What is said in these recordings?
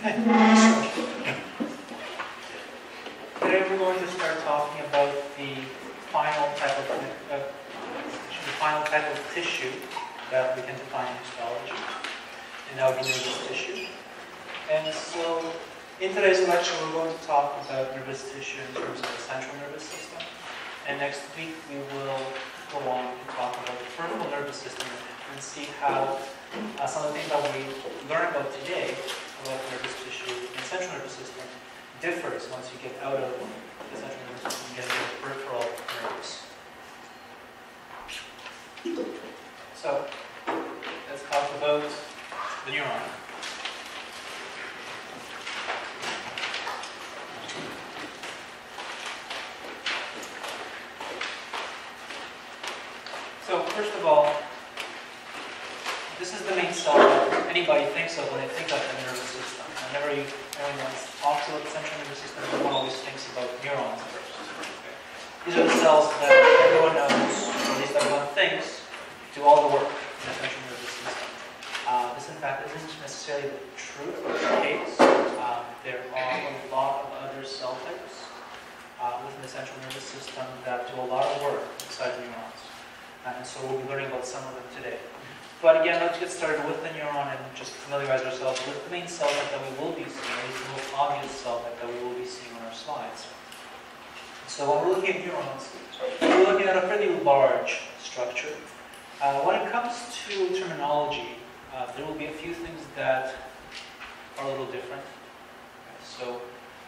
Today we're going to start talking about the final type of uh, the final type of tissue that we can define in histology, and that would be nervous tissue. And so, in today's lecture, we're going to talk about nervous tissue in terms of the central nervous system. And next week, we will go on to talk about the peripheral nervous system and see how uh, some of the things that we learn about today about nervous tissue and central nervous system differs once you get out of the central nervous system and get into the peripheral nerves. So, let's talk about the neuron. So, first of all, this is the main cell that anybody thinks of when they think of the system. Whenever you, anyone talks about the central nervous system, everyone always thinks about neurons first. These are the cells that everyone knows, or at least everyone thinks, do all the work in the central nervous system. Uh, this, in fact, isn't necessarily the truth or the case. Um, there are a lot of other cell types uh, within the central nervous system that do a lot of work inside neurons. Uh, and so we'll be learning about some of them today. But again, let's get started with the neuron and just familiarize ourselves with the main cell type that we will be seeing, at least the most obvious cell type that we will be seeing on our slides. So when we're looking at neurons, we're looking at a pretty large structure. Uh, when it comes to terminology, uh, there will be a few things that are a little different. So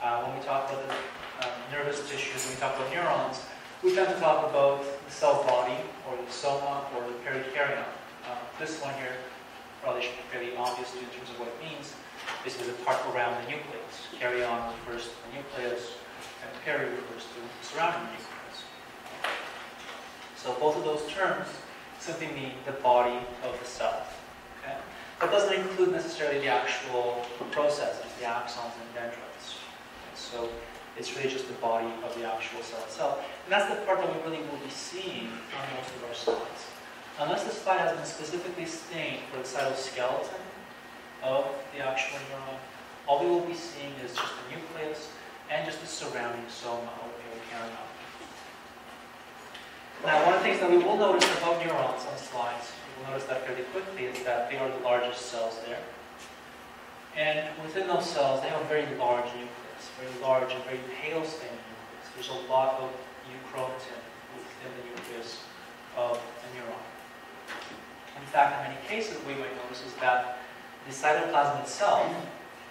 uh, when we talk about the um, nervous tissues, when we talk about neurons, we tend to talk about the cell body, or the soma, or the perikaryon. This one here probably should be fairly obvious in terms of what it means. This is the part around the nucleus. Karyon refers to the nucleus, and peri refers to the surrounding nucleus. So both of those terms simply mean the body of the cell. Okay? That doesn't include necessarily the actual processes, the axons and dendrites. So it's really just the body of the actual cell itself. And that's the part that we really will be seeing on most of our slides. Unless the slide has been specifically stained for the cytoskeleton of the actual neuron, all we will be seeing is just the nucleus and just the surrounding soma or perikaryon. Now, one of the things that we will notice about neurons on slides, you will notice that fairly quickly, is that they are the largest cells there. And within those cells, they have a very large nucleus, very large and very pale stained nucleus. There's a lot of euchromatin within the nucleus of fact, in many cases, what we might notice is that the cytoplasm itself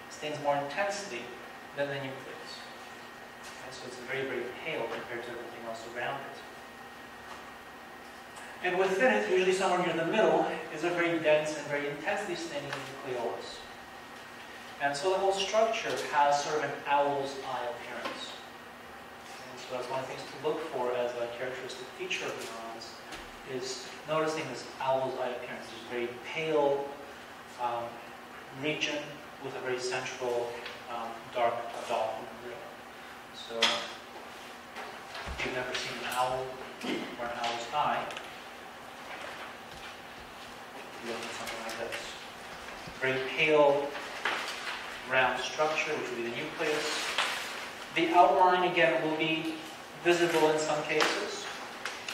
stains more intensely than the nucleus. And so it's very, very pale compared to everything else around it. And within it, usually somewhere near the middle, is a very dense and very intensely staining nucleolus. And so the whole structure has sort of an owl's eye appearance. And so that's one of the things to look for as a characteristic feature of neurons, is noticing this owl's eye appearance. This very pale um, region with a very central um, dark dot in. So if you've never seen an owl or an owl's eye, you look at something like this. Very pale, round structure, which will be the nucleus. The outline, again, will be visible in some cases.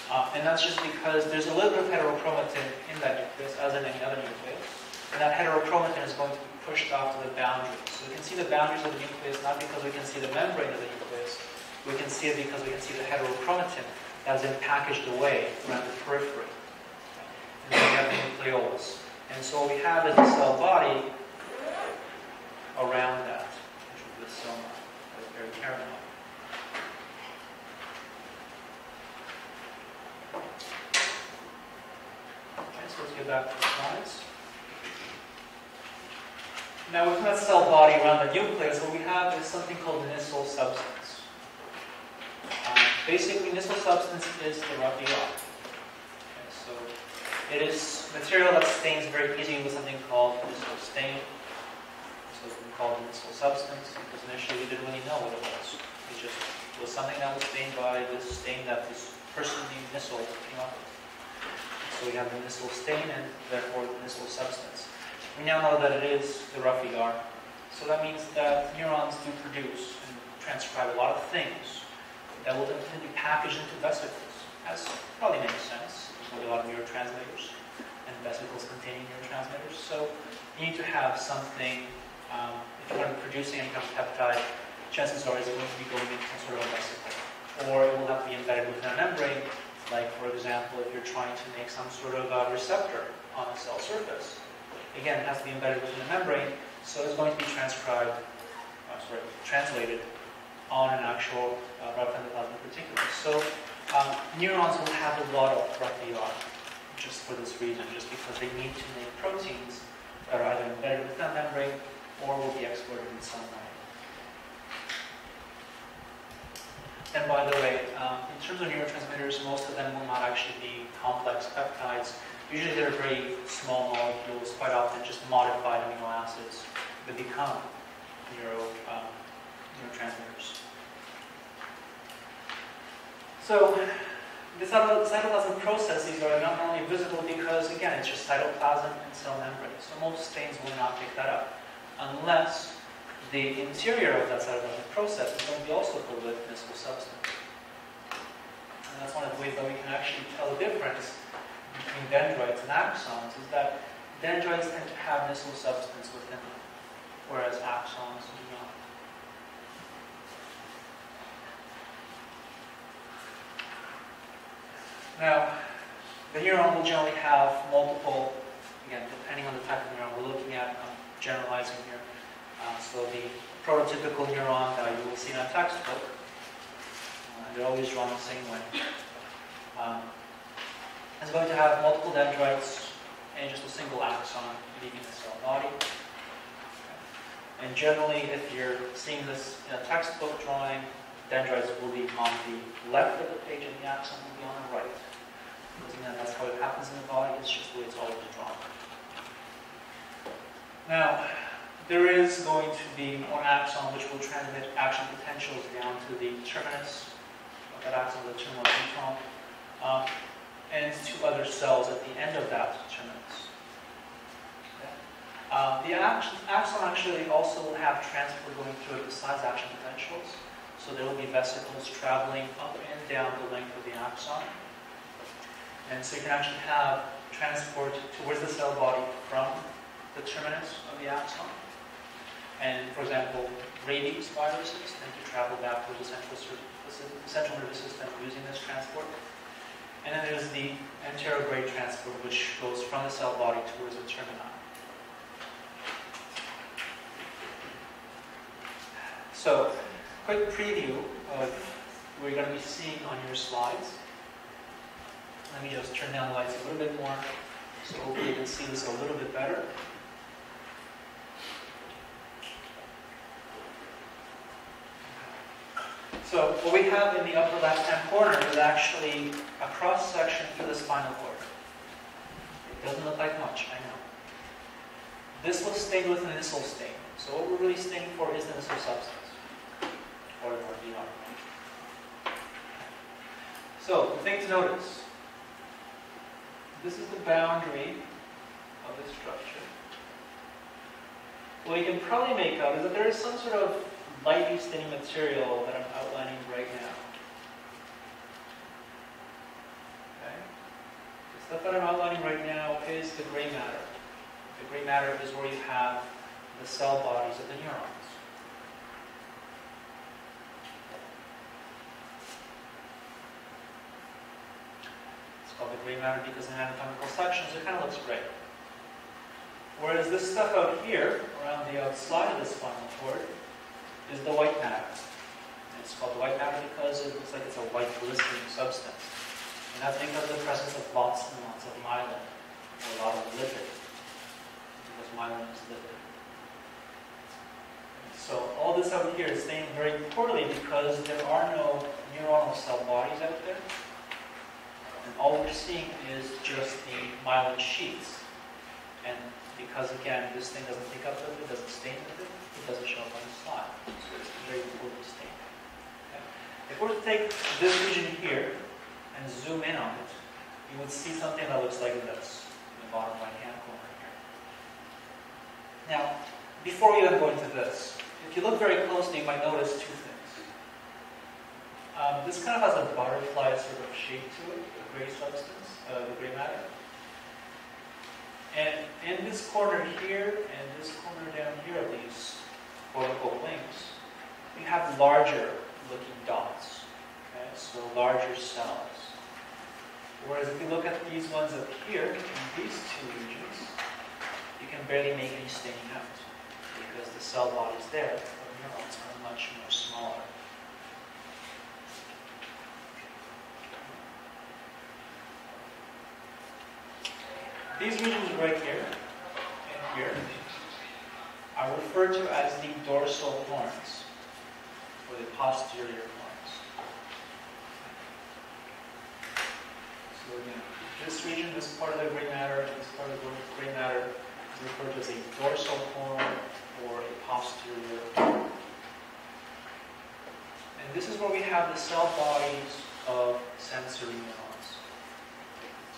Uh, and that's just because there's a little bit of heterochromatin in that nucleus, as in any other nucleus. And that heterochromatin is going to be pushed off to the boundaries. So we can see the boundaries of the nucleus not because we can see the membrane of the nucleus, we can see it because we can see the heterochromatin that has been packaged away around the periphery. And then we have the nucleolus. And so what we have is the cell body around that, which is the soma, perikaryon. Okay, back to. Now within that cell body around the nucleus, what we have is something called the Nissl substance. Um, basically, Nissl substance is the roughy rock. Okay, so it is material that stains very easily with something called Nissl stain. So we call it Nissl substance because initially we didn't really know what it was. It just was something that was stained by this stain that this person named Nissl came up with. So we have the Nissl stain and therefore the Nissl substance. We now know that it is the roughy R So that means that neurons do produce and transcribe a lot of things that will then be packaged into vesicles, as probably makes sense. Going a lot of neurotransmitters and vesicles containing neurotransmitters. So you need to have something, um, if you're going to produce any kind of peptide, chances are it's going to be going into some sort of a vesicle. Or it will have to be embedded within a membrane, like for example, if you're trying to make some sort of a receptor on a cell surface. Again, it has to be embedded within the membrane, so it's going to be transcribed, uh, sorry, translated on an actual uh, ribofendic particular. So um, neurons will have a lot of RFER just for this reason, just because they need to make proteins that are either embedded within a membrane or will be exported in some way. And by the way, um, in terms of neurotransmitters, most of them will not actually be complex peptides. Usually they're very small molecules, quite often just modified amino acids that become neuro, um, neurotransmitters. So the cytoplasmic processes are not only visible because, again, it's just cytoplasm and cell membrane. So most stains will not pick that up unless the interior of that cytoplasmic process is going to be also filled with Nissl substance. And that's one of the ways that we can actually tell the difference between dendrites and axons is that dendrites tend to have Nissl substance within them, whereas axons do not. Now, the neuron will generally have multiple, again, depending on the type of neuron we're looking at, I'm generalizing here. Uh, so the prototypical neuron that you will see in a textbook, uh, they're always drawn the same way. Um, is going to have multiple dendrites and just a single axon leaving the cell body. And generally, if you're seeing this in a textbook drawing, dendrites will be on the left of the page and the axon will be on the right. Again, that's how it happens in the body, it's just the way it's always drawn. Now, there is going to be one axon which will transmit action potentials down to the terminus of that axon, the terminal neutron. Um, and to other cells at the end of that terminus. Uh, the axon actually also will have transport going through it besides action potentials. So there will be vesicles traveling up and down the length of the axon. And so you can actually have transport towards the cell body from the terminus of the axon. And for example, rabies viruses tend to travel back towards the central, central nervous system using this transport. And then there's the anterograde transport, which goes from the cell body towards the termini. So, quick preview of what you're going to be seeing on your slides. Let me just turn down the lights a little bit more, so hopefully you can see this a little bit better. So what we have in the upper left-hand corner is actually a cross-section for the spinal cord. It doesn't look like much, I know. This was stained with an Nissl stain. So what we're really staining for is the Nissl substance, or, or DR. So the thing to notice, this is the boundary of the structure. What you can probably make out is that there is some sort of lightly staining material that I'm outlining right now. Okay? The stuff that I'm outlining right now is the gray matter. The gray matter is where you have the cell bodies of the neurons. It's called the gray matter because in anatomical sections it kind of looks gray. Whereas this stuff out here, around the outside of the spinal cord, is the white matter. And it's called the white matter because it looks like it's a white glistening substance. And I think of the presence of lots and lots of myelin, or a lot of lipid, because myelin is lipid. So all this out here is stained very poorly because there are no neuronal cell bodies out there. And all we're seeing is just the myelin sheaths. And because again, this thing doesn't pick up it, doesn't stain it doesn't show up on the slide. So it's very important. Okay. If we were to take this region here and zoom in on it, you would see something that looks like this in the bottom right hand corner here. Now, before we even go into this, if you look very closely, you might notice two things. Um, this kind of has a butterfly sort of shape to it, the gray substance, uh, the gray matter. And in this corner here and this corner down here of these quote-unquote wings, we have larger looking dots, okay? so larger cells. Whereas if you look at these ones up here, in these two regions, you can barely make any staining out because the cell bodies there of neurons are much more smaller. These regions right here and here are referred to as the dorsal horns, or the posterior horns. So again, this region, this part of the gray matter, this part of the gray matter is referred to as a dorsal horn or a posterior horn. And this is where we have the cell bodies of sensory neurons.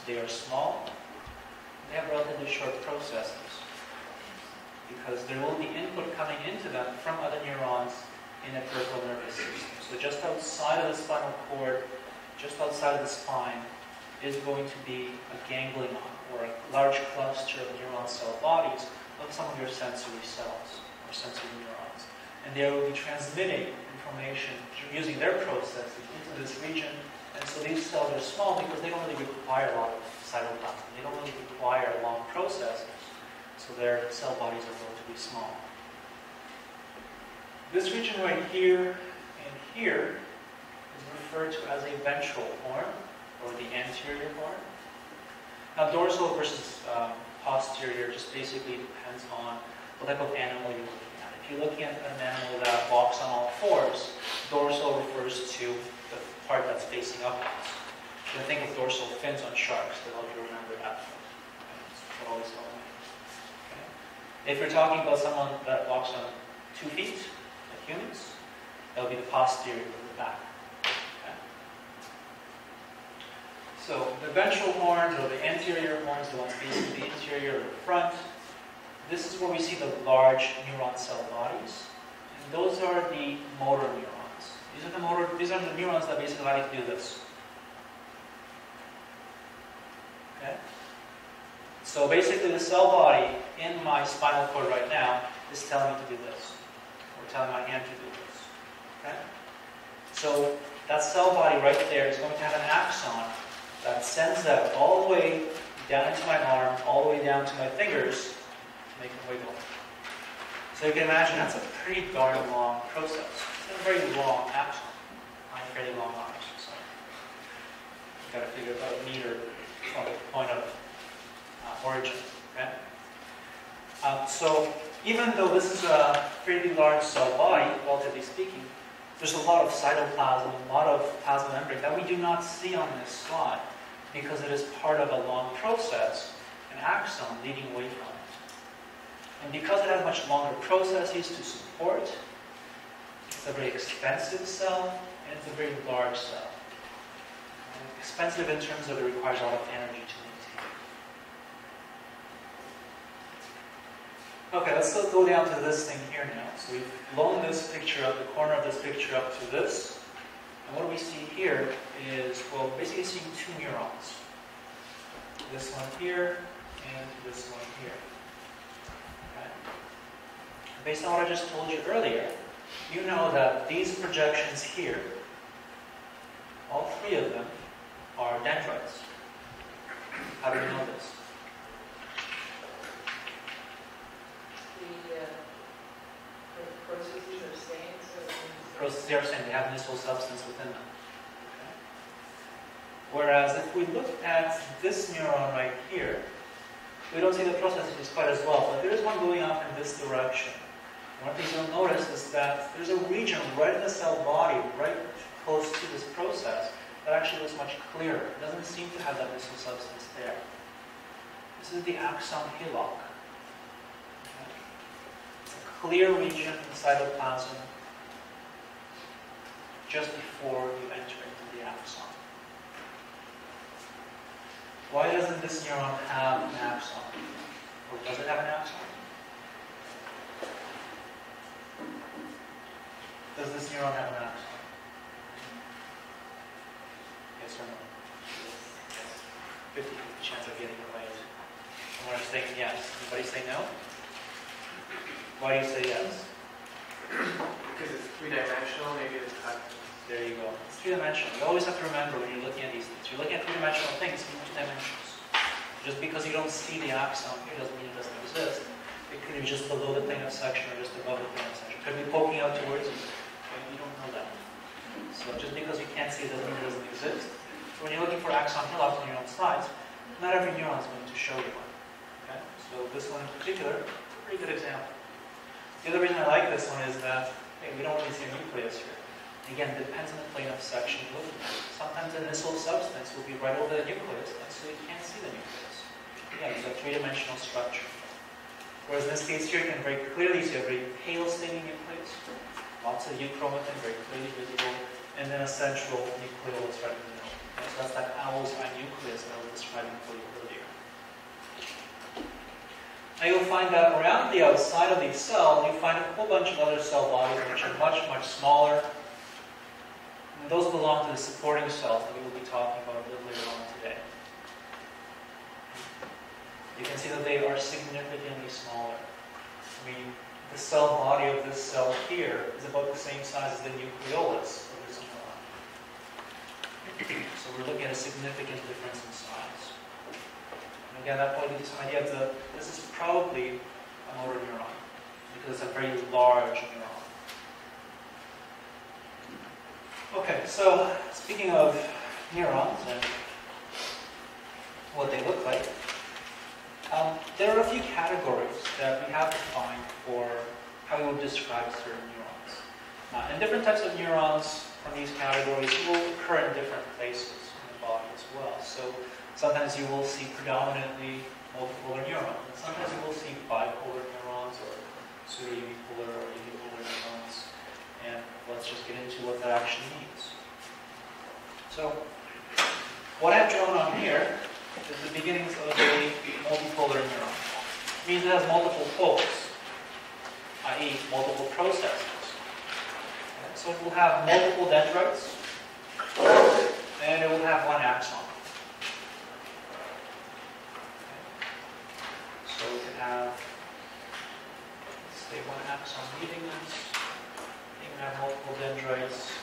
They are small, they have relatively short processes because there will be input coming into them from other neurons in the peripheral nervous system. So just outside of the spinal cord, just outside of the spine, is going to be a ganglion or a large cluster of neuron cell bodies of some of your sensory cells or sensory neurons. And they will be transmitting information using their processes into this region. And so these cells are small because they don't really require a lot of cytoplasm. They don't really require a long processes, so their cell bodies are relatively small. This region right here and here is referred to as a ventral horn, or the anterior horn. Now dorsal versus um, posterior just basically depends on what type of animal you're looking at. If you're looking at an animal that walks on all fours, dorsal refers to the part that's facing upwards. You think of dorsal fins on sharks to help you remember that. Always. If you're talking about someone that walks on two feet, like humans, that would be the posterior of the back. Okay. So the ventral horns or the anterior horns, the ones facing the interior or the front, this is where we see the large neuron cell bodies. And those are the motor neurons. These are the motor, these are the neurons that basically allow you to do this. Okay? So basically the cell body in my spinal cord right now is telling me to do this, or telling my hand to do this. Okay? So that cell body right there is going to have an axon that sends that all the way down into my arm, all the way down to my fingers to make them wiggle. So you can imagine that's a pretty darn long process. It's a very long axon. I have very long arms, so you've got to figure out a meter from the point of origin. Okay? Um, so even though this is a pretty large cell body, relatively speaking, there's a lot of cytoplasm, a lot of plasma membrane that we do not see on this slide because it is part of a long process, an axon leading away from it. And because it has much longer processes to support, it's a very expensive cell and it's a very large cell expensive in terms of it requires a lot of energy to maintain. Okay, let's go down to this thing here now. So we've blown this picture up, the corner of this picture up to this. And what we see here is, well, basically seeing two neurons. This one here and this one here. Okay. Based on what I just told you earlier, you know that these projections here, all three of them, are dendrites. How do you know this? The, uh, the processes are stains or? Processes are saying they have Nissl substance within them. Okay. Whereas if we look at this neuron right here, we don't see the processes quite as well, but there is one going off in this direction. One thing you'll notice is that there's a region right in the cell body, right close to this process, that actually looks much clearer. It doesn't seem to have that Nissl substance there. This is the axon hillock. It's a clear region in the cytoplasm just before you enter into the axon. Why doesn't this neuron have an it, Or does it have maps on it? Does this neuron have an axon? Yes or no? Yes. 50 50 chance of getting it right. Someone is saying yes. Anybody say no? Why do you say yes? Because it's three dimensional, maybe it's there you go. It's three-dimensional. You always have to remember when you're looking at these things. You're looking at three-dimensional things in which dimensions. Just because you don't see the axon here doesn't mean it doesn't exist. It could be just below the plane of section or just above the plane of section. It could be poking out towards you. Okay? You don't know that. So just because you can't see it doesn't mean it doesn't exist. So when you're looking for axon hillock on your own slides, not every neuron is going to show you one. Okay? So this one in particular, pretty good example. The other reason I like this one is that hey, we don't really see a nucleus here. Again, depends on the plane of section at. Sometimes the Nissl substance will be right over the nucleus, and so you can't see the nucleus. Yeah, it's a three-dimensional structure. Whereas in this case here, you can very clearly see a very pale staining nucleus, lots of euchromatin, very clearly visible, and then a central nucleolus right in the middle. So that's that owl's eye nucleus that I was describing for you earlier. Now you'll find that around the outside of the cell, you find a whole bunch of other cell bodies which are much, much smaller. And those belong to the supporting cells that we will be talking about a little later on today. You can see that they are significantly smaller. I mean, the cell body of this cell here is about the same size as the nucleolus of this neuron. So we're looking at a significant difference in size. And again, that gives you some idea of this is probably a motor neuron because it's a very large neuron. Okay, so speaking of neurons and what they look like, um, there are a few categories that we have defined for how we would describe certain neurons. Uh, and different types of neurons from these categories will occur in different places in the body as well. So sometimes you will see predominantly multipolar neurons, and sometimes you will see bipolar neurons or pseudo-unipolar or let's just get into what that actually means. So what I've drawn on here is the beginnings of a multipolar neuron. It means it has multiple poles, i.e. multiple processes. So it will have multiple dendrites, and it will have one axon. So we can have, say, one axon leaving this. Have multiple dendrites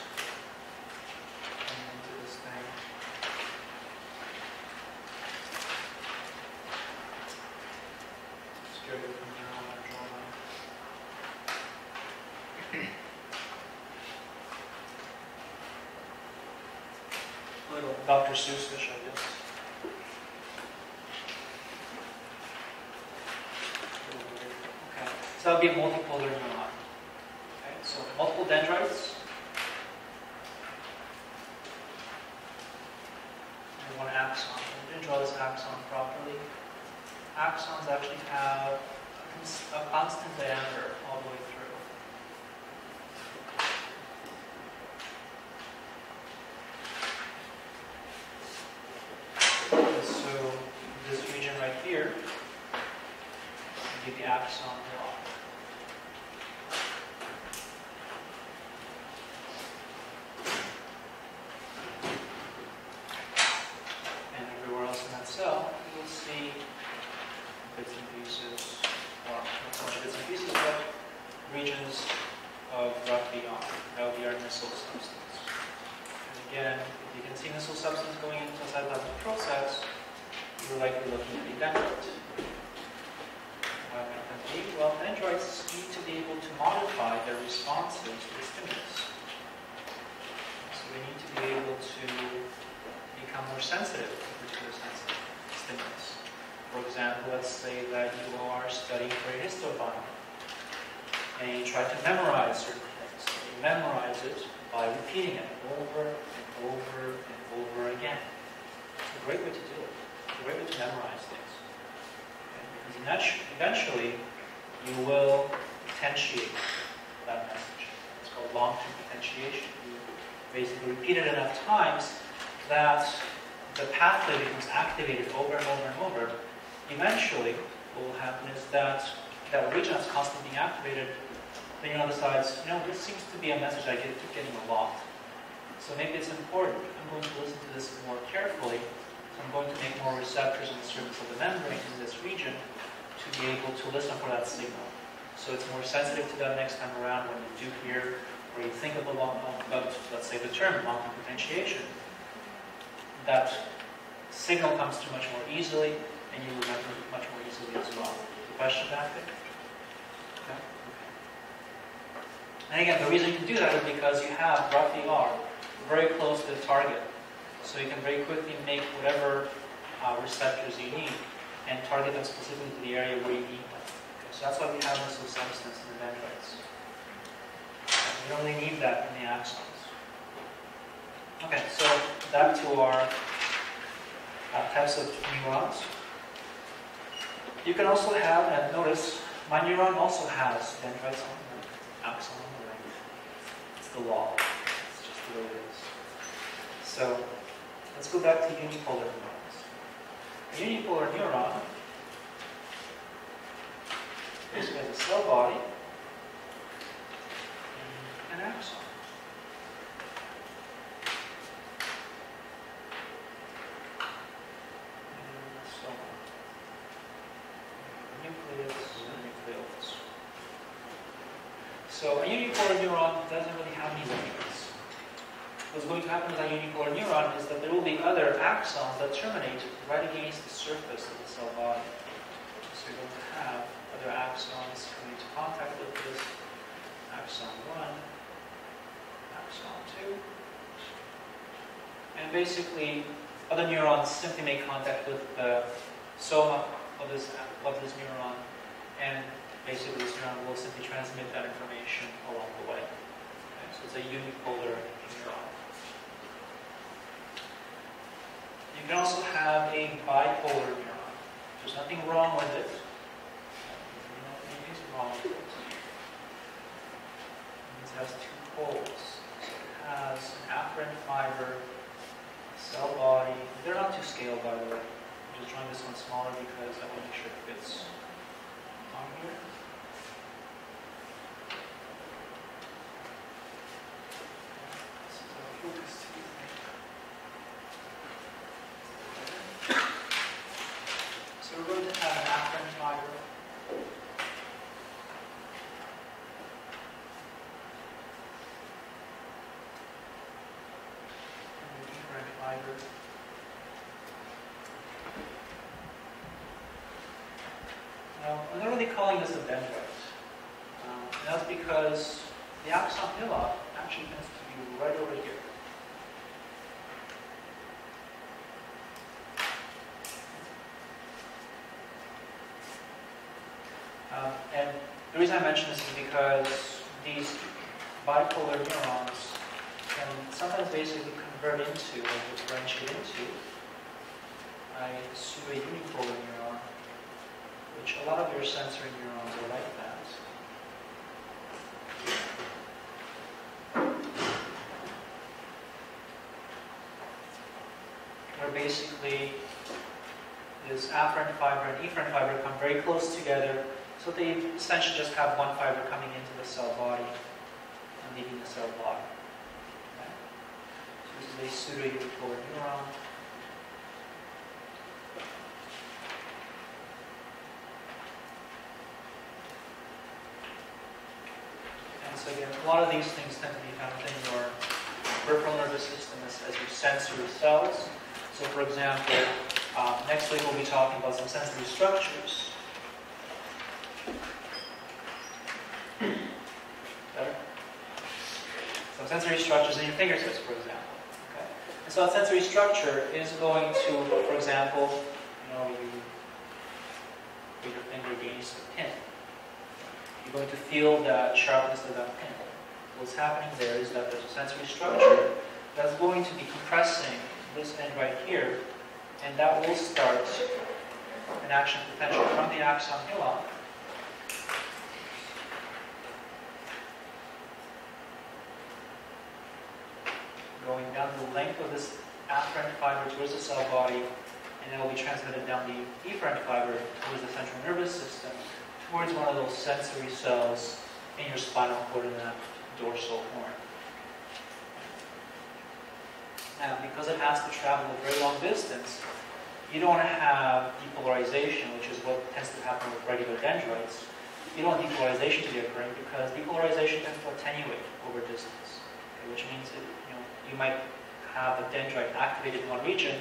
maybe it's important. I'm going to listen to this more carefully. So I'm going to make more receptors on the surface of the membrane in this region to be able to listen for that signal. So it's more sensitive to that next time around when you do hear or you think of a long, about, let's say, the term long-term potentiation. That signal comes through much more easily, and you remember much more easily as well. Question back there? And again, the reason you do that is because you have roughly R very close to the target. So you can very quickly make whatever uh, receptors you need and target them specifically to the area where you need them. Okay, so that's why we have this substance in the dendrites. We really need that in the axons. Okay, so back to our uh, types of neurons. You can also have, and notice, my neuron also has dendrites on the axon on the right. It's the law. Is. So let's go back to unipolar neurons. A unipolar neuron has a cell body and an axon. And so on. Nucleus and nucleolus. So a unipolar neuron doesn't really have any dendrites. What's going to happen with a unipolar neuron is that there will be other axons that terminate right against the surface of the cell body. So you're going to have other axons coming into contact with this axon 1, axon 2. And basically, other neurons simply make contact with the soma of this, of this neuron, and basically this neuron will simply transmit that information along the way. Okay, so it's a unipolar neuron. You can also have a bipolar neuron. There's nothing wrong with it. Nothing is wrong with it. It has two poles. So it has an afferent fiber, cell body. They're not to scale, by the way. I'm just drawing this one smaller because I want to make sure it fits on here. This is our focus too. So we're going to have an afferent fiber. And an efferent fiber. Now, I'm not really calling this a dendrite. Um, that's because the axon hillock actually tends to be right over here. Um, and the reason I mention this is because these bipolar neurons can sometimes basically convert into or differentiate into a pseudo-unipolar neuron, which a lot of your sensory neurons are like that. Where basically this afferent fiber and efferent fiber come very close together, so they essentially just have one fiber coming into the cell body and leaving the cell body. Okay? So this is a pseudo-unipolar neuron. And so again, a lot of these things tend to be found in your peripheral nervous system as, as your sensory cells. So for example, um, next week we'll be talking about some sensory structures. Better? Some sensory structures in your fingertips, for example. Okay? And so a sensory structure is going to, for example, you know, you put your finger against a pin. You're going to feel that sharpness of that pin. What's happening there is that there's a sensory structure that's going to be compressing this end right here, and that will start an action potential from the axon hillock going down the length of this afferent fiber towards the cell body, and it will be transmitted down the efferent fiber towards the central nervous system, towards one of those sensory cells in your spinal cord in that dorsal horn. Now, because it has to travel a very long distance, you don't want to have depolarization, which is what tends to happen with regular dendrites. You don't want depolarization to be occurring because depolarization tends to attenuate over distance, okay, which means that you know you might have a dendrite activated in one region,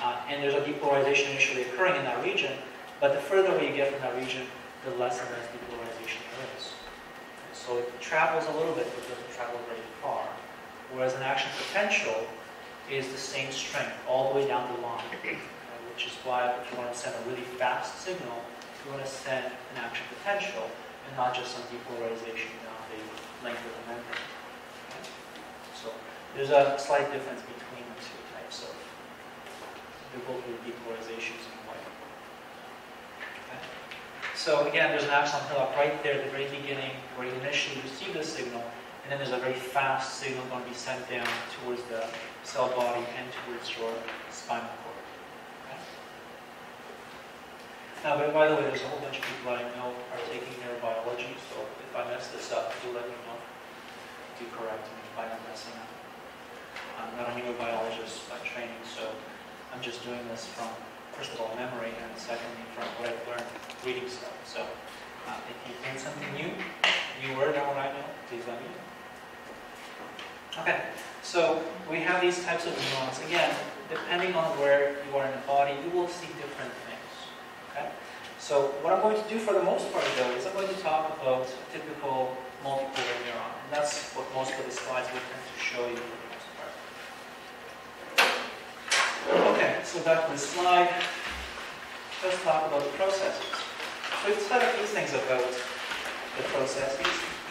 uh, and there's a depolarization initially occurring in that region, but the further away you get from that region, the less and less depolarization there is. So it travels a little bit, but doesn't travel very far. Whereas an action potential is the same strength all the way down the line, uh, which is why if you want to send a really fast signal, you want to send an action potential and not just some depolarization down the length of the membrane. Okay? So there's a slight difference between the two types of, they're both really depolarizations in a way. Okay? So again, there's an axon hillock right there at the very beginning where you initially receive the signal, and then there's a very fast signal going to be sent down towards the cell body and towards your spinal cord. Now, but by the way, there's a whole bunch of people I know are taking neurobiology, so if I mess this up, do let me know. Do correct me if I'm messing up. I'm not a neurobiologist by training, so I'm just doing this from, first of all, memory, and secondly, from what I've learned reading stuff. So uh, if you learn something new, new word or what I know, please let me know. Okay, so we have these types of neurons. Again, depending on where you are in the body, you will see different things. Okay? So what I'm going to do for the most part, though, is I'm going to talk about typical multipolar neuron. And that's what most of the slides will tend to show you for the most part. Okay, so back to the slide. Let's talk about the processes. So we've said a few things about the processes.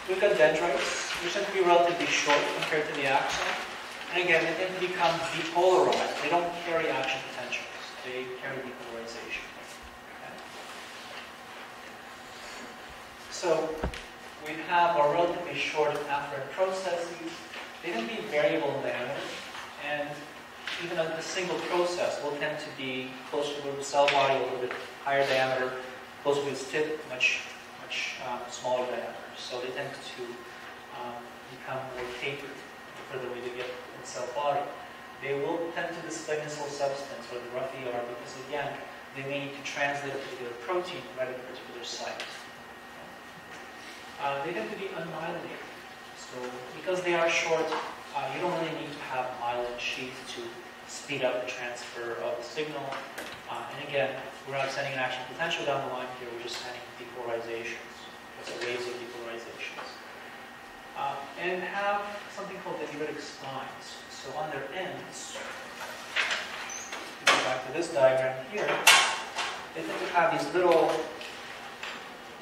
We've got dendrites, which tend to be relatively short compared to the axon. And again, they tend to become depolarized. They don't carry action potentials. They carry depolarization. Okay. So we have our relatively short afferent processes. They to be variable in and even a, single process will tend to be closer to the cell body, a little bit higher diameter, closer to its tip, much much um, smaller diameter. So they tend to um, become more tapered the further away they get in the cell body. They will tend to display Nissl substance, or the rough ER, because again, they may need to translate a particular protein right at a particular site. Uh, they tend to be unmyelinated. So because they are short, uh, you don't really need to have myelin sheath to speed up the transfer of the signal. Uh, and again, we're not sending an action potential down the line here, we're just sending depolarizations. Waves of depolarizations. Uh, and have something called dendritic spines. So on their ends, go back to this diagram here, they tend to have these little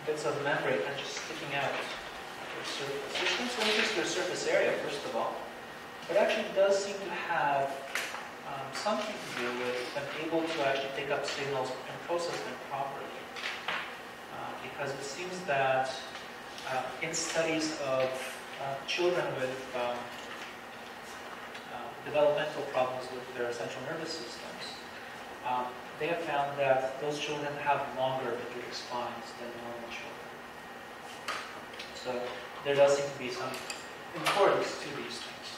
bits of membrane kind of just sticking out their surface. Which seems to increase their surface area, first of all. But actually does seem to have something to do with them able to actually pick up signals and process them properly. Uh, because it seems that uh, in studies of uh, children with um, uh, developmental problems with their central nervous systems, um, they have found that those children have longer dendritic spines than normal children. So there does seem to be some importance to these things.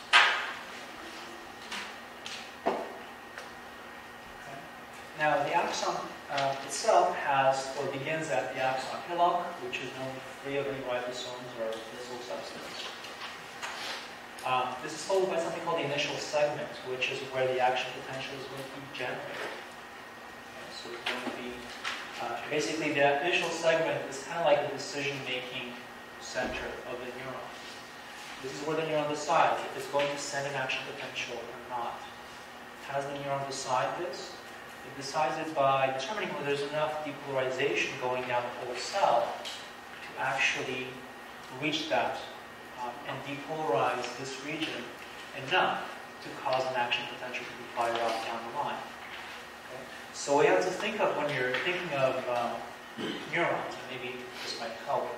Okay. Now, the axon uh, itself has, or begins at the axon hillock, which is known free of any ribosomes or Nissl substance. Um, this is followed by something called the initial segment, which is where the action potential is going to be generated. Okay, so it's going to be, uh, basically the initial segment is kind of like the decision-making center of the neuron. This is where the neuron decides if it's going to send an action potential or not. Has the neuron decide this? Decides it by determining whether there's enough depolarization going down the whole cell to actually reach that um, and depolarize this region enough to cause an action potential to be fired off down the line. Okay? So you have to think of when you're thinking of um, neurons, and maybe this might help,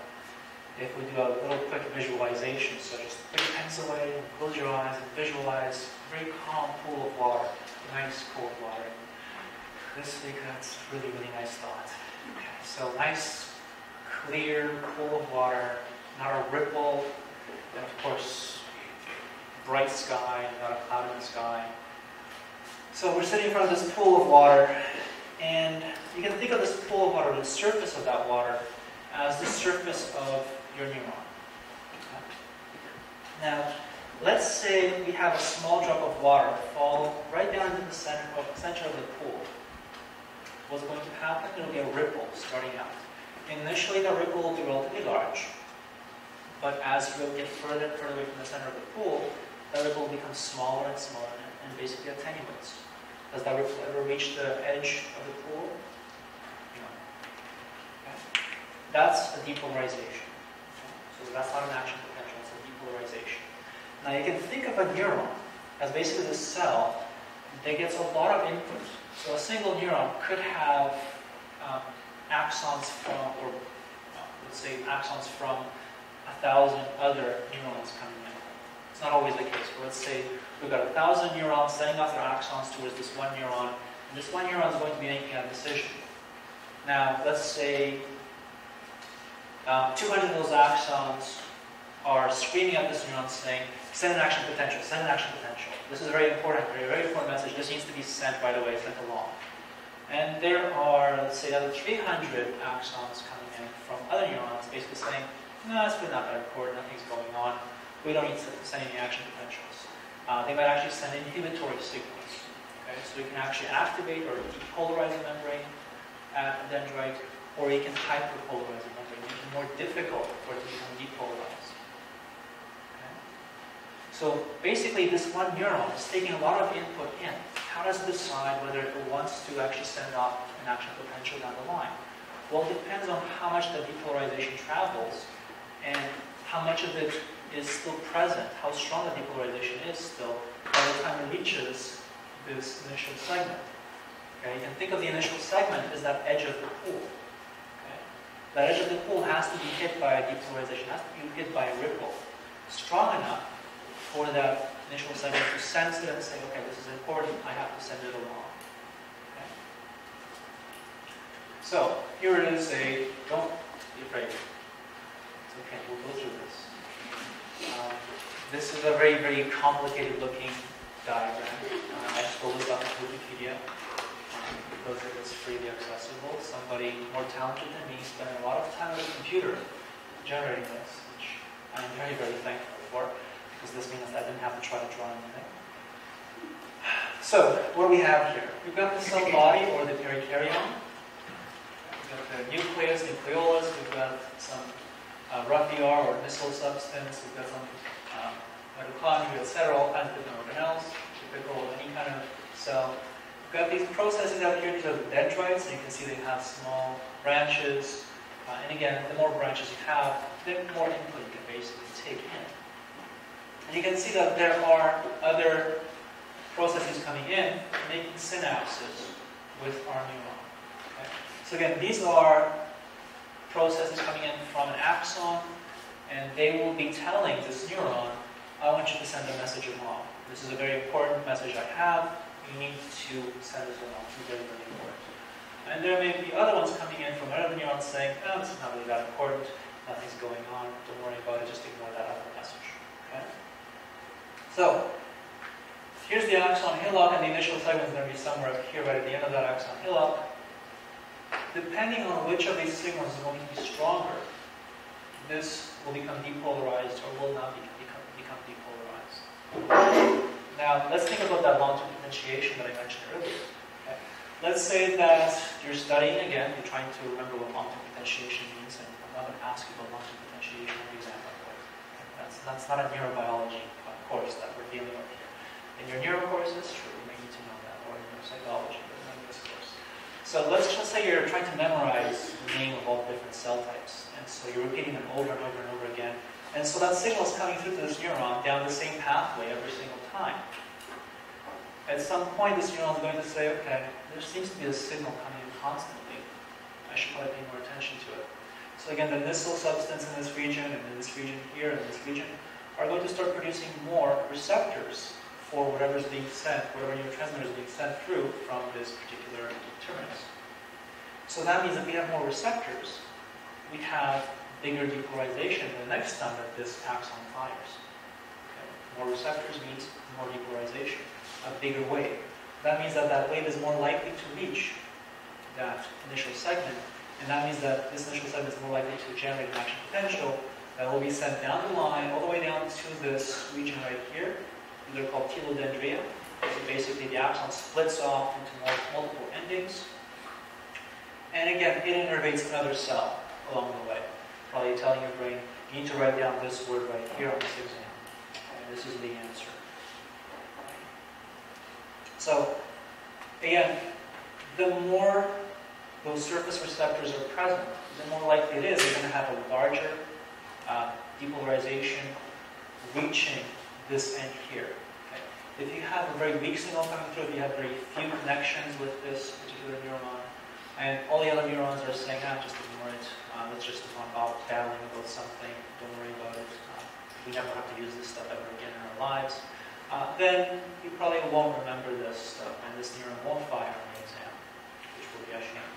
if we do a little quick visualization, so just put your pencil away, close your eyes, and visualize a very calm pool of water, nice cold water. This week, that's really, really nice thought. Okay, so nice, clear pool of water, not a ripple, and of course, bright sky, not a cloud in the sky. So we're sitting in front of this pool of water, and you can think of this pool of water, the surface of that water, as the surface of your neuron. Now, let's say we have a small drop of water fall right down into the center of, center of the pool. What's going to happen? There will be a ripple starting out. Initially, the ripple will be relatively large, but as you get further and further away from the center of the pool, the ripple will become smaller and smaller and, basically attenuates. Does that ripple ever reach the edge of the pool? No. Okay. That's a depolarization. So that's not an action potential, it's a depolarization. Now you can think of a neuron as basically the cell that gets a lot of input. So a single neuron could have um, axons from, or let's say axons from a thousand other neurons coming in. It's not always the case, but let's say we've got a thousand neurons sending off their axons towards this one neuron, and this one neuron is going to be making a decision. Now, let's say um, 200 of those axons are screaming at this neuron saying, send an action potential, send an action potential. This is very important, very, very important message. This needs to be sent, by the way, sent along. And there are, let's say, another 300 axons coming in from other neurons, basically saying, no, it's really not that important, nothing's going on. We don't need to send any action potentials. Uh, they might actually send inhibitory signals. Okay? So you can actually activate or depolarize the membrane at a dendrite, or you can hyperpolarize the membrane, make it more difficult for it to become depolarized. So basically, this one neuron is taking a lot of input in. How does it decide whether it wants to actually send off an action potential down the line? Well, it depends on how much the depolarization travels and how much of it is still present, how strong the depolarization is still by the time it reaches this initial segment. Okay? You can think of the initial segment as that edge of the pool. Okay? That edge of the pool has to be hit by a depolarization, has to be hit by a ripple, strong enough for that initial segment to sense it and say, okay, this is important, I have to send it along. Okay? So here it is a, don't be afraid. It's okay, we'll go through this. Um, this is a very, very complicated looking diagram. Uh, I stole this off of Wikipedia um, because it was freely accessible. Somebody more talented than me spent a lot of time on the computer generating this, which I'm very, very thankful for because this means that I didn't have to try to draw anything. So, what do we have here? We've got the cell body or the perikaryon. We've got the nucleus, nucleolus, we've got some uh, rough ER or Nissl substance, we've got some um, mitochondria, etc., all kinds of different organelles, typical of any kind of cell. We've got these processes out here, these are the dendrites, and you can see they have small branches. Uh, and again, the more branches you have, the more input you can basically take in. You can see that there are other processes coming in, making synapses with our neuron. Okay? So again, these are processes coming in from an axon, and they will be telling this neuron, I want you to send a message along. This is a very important message I have. You need to send it along. It's very, very important. And there may be other ones coming in from other neurons saying, oh, this is not really that important. Nothing's going on. Don't worry about it. Just ignore that? So, here's the axon hillock, and the initial segment is going to be somewhere up here, right at the end of that axon hillock. Depending on which of these signals is going to be stronger, this will become depolarized or will not be, become, become depolarized. Now, let's think about that long-term potentiation that I mentioned earlier. Okay? Let's say that you're studying again, you're trying to remember what long-term potentiation means, and I'm not going to ask you about long-term potentiation in the exam. That's, that's not a neurobiology course that we're dealing with here. In your neuro courses, sure, you may need to know that, or in your psychology, but not in this course. So let's just say you're trying to memorize the name of all the different cell types, and so you're repeating them over and over and over again. And so that signal is coming through to this neuron down the same pathway every single time. At some point, this neuron is going to say, okay, there seems to be a signal coming in constantly. I should probably pay more attention to it. So again, the Nissl substance in this region, and in this region here, and this region, are going to start producing more receptors for whatever is being sent, whatever neurotransmitter is being sent through from this particular terminus. So that means that we have more receptors. We have bigger depolarization the next time that this axon fires. Okay? More receptors means more depolarization, a bigger wave. That means that that wave is more likely to reach that initial segment, and that means that this initial segment is more likely to generate an action potential that will be sent down the line, all the way down to this region right here. These are called telodendria. So basically the axon splits off into multiple endings. And again, it innervates another cell along the way. Probably telling your brain, you need to write down this word right here on this exam. And this is the answer. So, again, the more those surface receptors are present, the more likely it is you're going to have a larger uh, depolarization reaching this end here. Okay? If you have a very weak signal coming through, if you have very few connections with this particular neuron, and all the other neurons are saying, ah, just ignore it, uh, let's just about battling about something, don't worry about it, uh, we never have to use this stuff ever again in our lives, uh, then you probably won't remember this stuff, and this neuron won't fire on the exam, which will be a shame.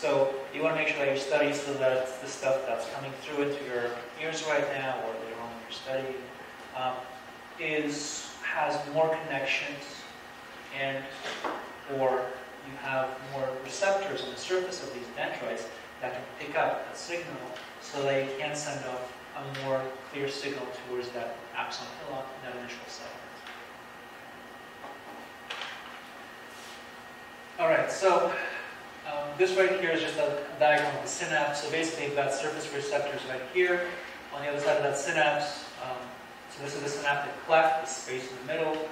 So you want to make sure that you're studying so that the stuff that's coming through into your ears right now, or later on you're studying, um, is has more connections, and or you have more receptors on the surface of these dendrites that can pick up that signal, so that you can send off a more clear signal towards that axon hillock in that initial segment. All right, so um, this right here is just a diagram of the synapse. So basically, you've got surface receptors right here. On the other side of that synapse, um, so this is the synaptic cleft, the space in the middle.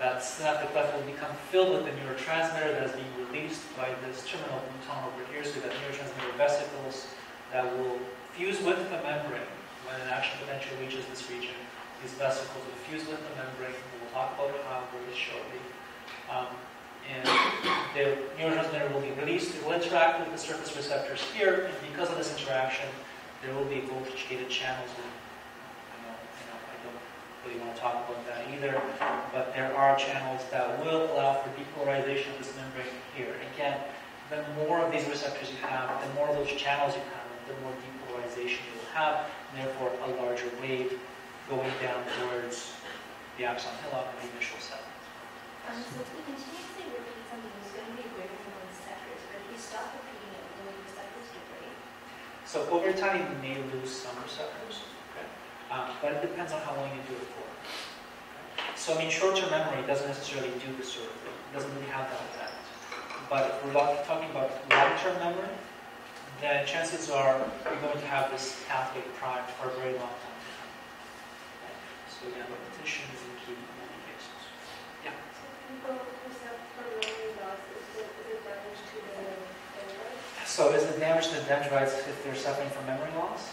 That synaptic cleft will become filled with the neurotransmitter that is being released by this terminal tunnel over here. So you've got neurotransmitter vesicles that will fuse with the membrane when an action potential reaches this region. These vesicles will fuse with the membrane. We'll talk about how very shortly. Um, and the neurotransmitter will be released. It will interact with the surface receptors here, and because of this interaction, there will be voltage-gated channels. And I know, I know, I don't really want to talk about that either, but there are channels that will allow for depolarization of this membrane here. Again, the more of these receptors you have, the more of those channels you have, the more depolarization you will have, and therefore a larger wave going down towards the axon hillock and the initial segment. Um, so if we continuously repeat something, it's going to be greater than one receptors, but if you stop repeating it, will the receptors degrade? So over time, you may lose some receptors, okay? Um, but it depends on how long you do it for. So I mean, short-term memory doesn't necessarily do this sort of thing. It doesn't really have that effect. But if we're talking about long-term memory, then chances are you're going to have this pathway primed for a very long time. Okay? So again, repetition is the key in many cases. So people who suffer memory loss, is it, is it damage to the dendrites? So is it damage to the dendrites if they're suffering from memory loss?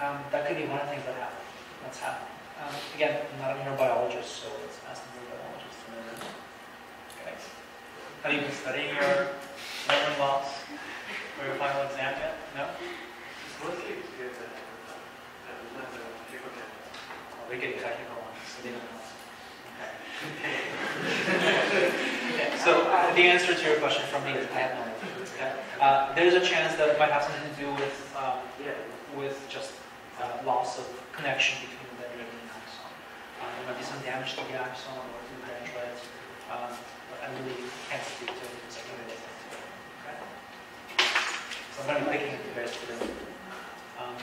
Um, that could be one of the things that happen. That's happening. Um, again, I'm not a neurobiologist, so let's ask the neurobiologist. in a minute. Okay. Have you been studying your memory loss for your final exam yet? No? Mostly it's good that I have not the people can. Well, they're technical ones, so they don't know. Okay. So the answer to your question from me is I have no idea. Uh, there's a chance that it might have something to do with um, Yeah. with just uh, loss of connection between the dendrite and the axon. Uh, there might be some damage to the axon or to the dendrites, um, but I really can't speak to it it. Okay? So I'm picking guys today. Um,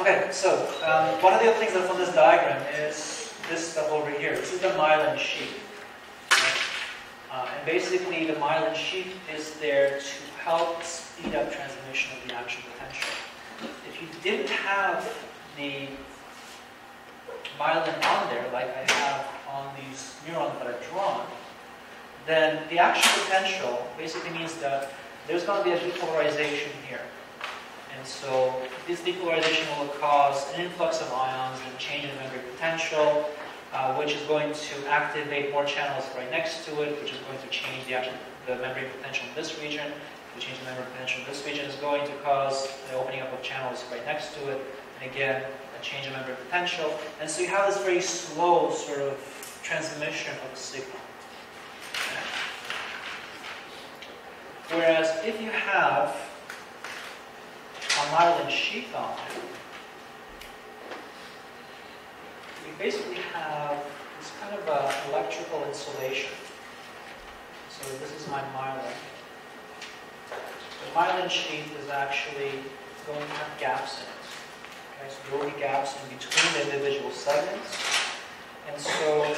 okay, so um, one of the other things that's on this diagram is this stuff over here. This is the myelin sheath. Uh, and basically, the myelin sheath is there to help speed up transmission of the action potential. If you didn't have the myelin on there, like I have on these neurons that I've drawn, then the action potential basically means that there's going to be a depolarization here. And so this depolarization will cause an influx of ions and change in membrane potential, uh, which is going to activate more channels right next to it, which is going to change the, action, the membrane potential in this region. The change in membrane potential this region is going to cause the opening up of channels right next to it, and again, a change in membrane potential. And so you have this very slow sort of transmission of signal. Whereas if you have a myelin sheath on it, we basically have this kind of a electrical insulation. So this is my myelin. The myelin sheath is actually going to have gaps in it. Okay, so there will be gaps in between the individual segments. And so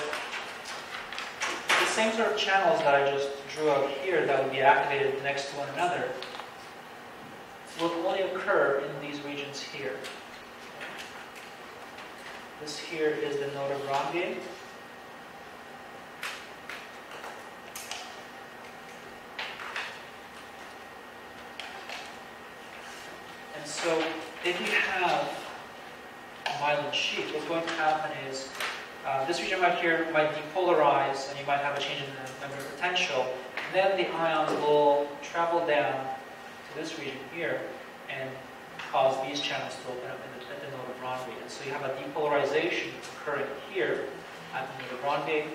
the same sort of channels that I just drew out here that would be activated next to one another will only occur in these regions here. This here is the node of Ranvier. And so if you have a myelin sheath, what's going to happen is uh, this region right here might depolarize and you might have a change in the membrane potential. And then the ions will travel down to this region here and cause these channels to open up in the, node of Ranvier. And so you have a depolarization occurring here at the node of Ranvier,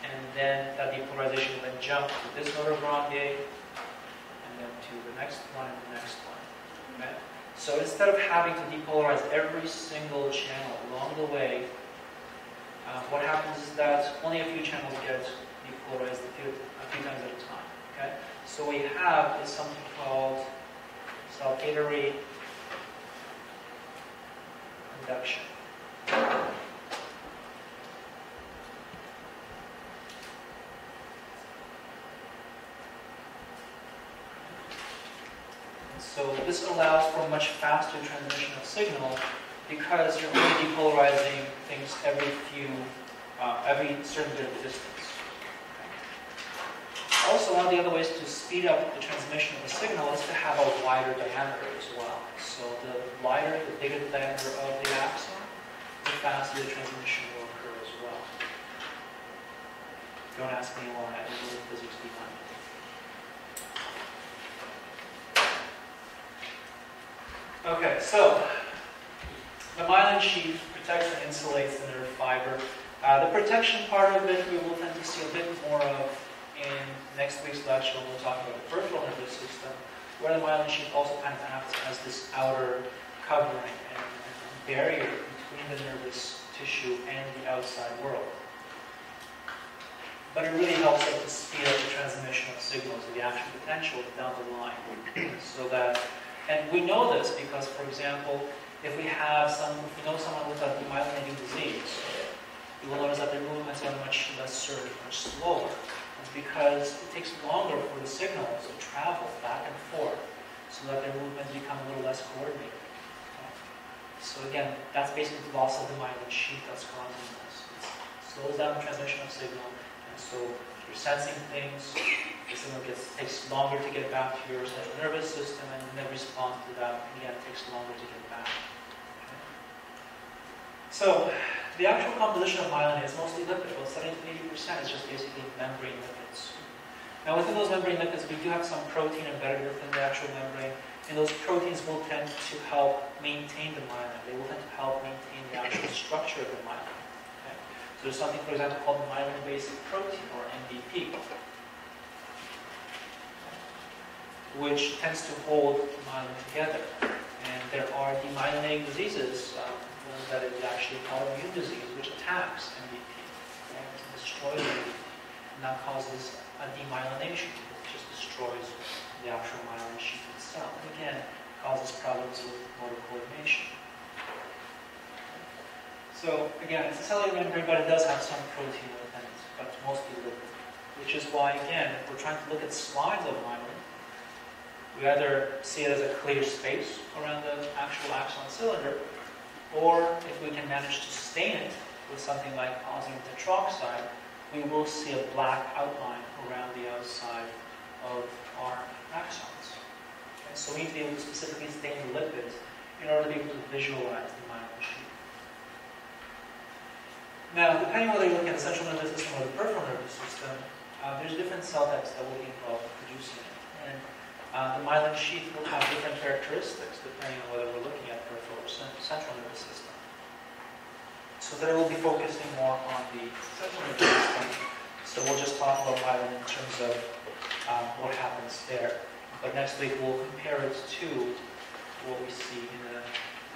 and then that depolarization will then jump to this node of Ranvier, and then to the next one and the next one. Okay? So instead of having to depolarize every single channel along the way, uh, what happens is that only a few channels get depolarized a few, a few times at a time. Okay? So what you have is something called saltatory conduction. So this allows for much faster transmission of signal because you're only depolarizing things every few, uh, every certain bit of distance. Also, one of the other ways to speed up the transmission of a signal is to have a wider diameter as well. So the wider, the bigger the diameter of the axon, the faster the transmission will occur as well. Don't ask me why, I don't know the physics behind it. Okay, so the myelin sheath protects and insulates the nerve fiber. Uh, the protection part of it we will tend to see a bit more of in next week's lecture. When we'll talk about the peripheral nervous system, where the myelin sheath also kind of acts as this outer covering and, and barrier between the nervous tissue and the outside world. But it really helps us to speed up the transmission of signals the action potential down the line. so that, and we know this because, for example, if we have some, if we know someone with a demyelinating disease, you will notice that their movements are much less lesser, much slower. It's because it takes longer for the signals to travel back and forth so that their movements become a little less coordinated. So again, that's basically the loss of the myelin sheath that's causing this. It slows down the transmission of signal, and so you're sensing things, gets, takes longer to get back to your central nervous system, and then response to that, again, takes longer to get back. Okay. So, the actual composition of myelin is mostly lipid. About 70 to 80% is just basically membrane lipids. Now, within those membrane lipids, we do have some protein embedded within the actual membrane, and those proteins will tend to help maintain the myelin. They will tend to help maintain the actual structure of the myelin. There's something, for example, called myelin basic protein, or MBP, which tends to hold myelin together. And there are demyelinating diseases, um, that is actually autoimmune disease, which attacks MBP, and destroys MBP, and that causes a demyelination, which just destroys the actual myelin sheath itself, and again, causes problems with motor coordination. So again, it's a cellular membrane, but it does have some protein within it, but mostly lipid, which is why, again, if we're trying to look at slides of myelin, we either see it as a clear space around the actual axon cylinder, or if we can manage to stain it with something like osmium tetroxide, we will see a black outline around the outside of our axons. Okay, so we need to be able to specifically stain the lipids in order to be able to visualize the myelin. Now, depending on whether you're looking at the central nervous system or the peripheral nervous system, uh, there's different cell types that will be involved in producing it. And uh, the myelin sheath will have different characteristics depending on whether we're looking at peripheral or central nervous system. So today we'll be focusing more on the central nervous system. So we'll just talk about myelin in terms of um, what happens there. But next week we'll compare it to what we see in the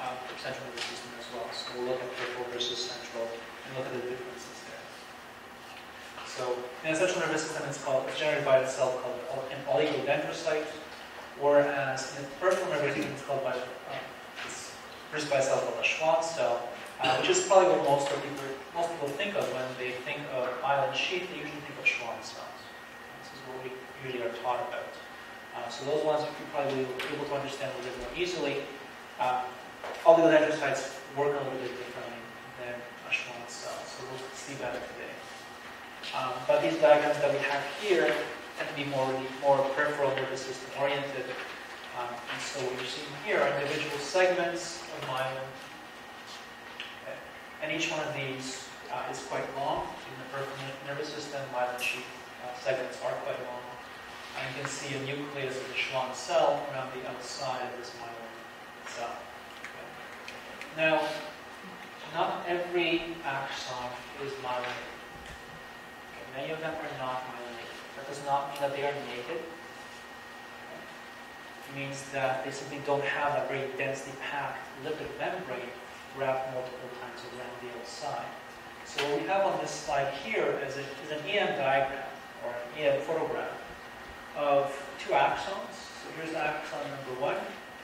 uh, central nervous system as well. So we'll look at peripheral versus central and look at the differences there. So in the central nervous system, it's called it's generated by a cell called an oligodendrocyte, whereas in the peripheral nervous system, it's called by uh, it's produced by a cell called a Schwann cell, uh, which is probably what most of people most people think of when they think of myelin sheath. They usually think of Schwann cells. This is what we usually are taught about. Uh, so those ones you probably will be able to understand a little bit more easily. Uh, oligodendrocytes work a little bit differently than a Schwann cell, so we'll see that today. Um, but these diagrams that we have here tend to be more more peripheral nervous system oriented. Um, and so what you're seeing here are individual segments of myelin. Okay. And each one of these uh, is quite long. In the peripheral nervous system, myelin sheath uh, segments are quite long. And you can see a nucleus of the Schwann cell around the outside of this myelin cell. Okay. Now, not every axon is myelinated. Many of them are not myelinated. That does not mean that they are naked. It means that they simply don't have a very densely packed lipid membrane wrapped multiple times around the outside. So what we have on this slide here is, a, is an EM diagram or an EM photograph of two axons. So here's axon number one,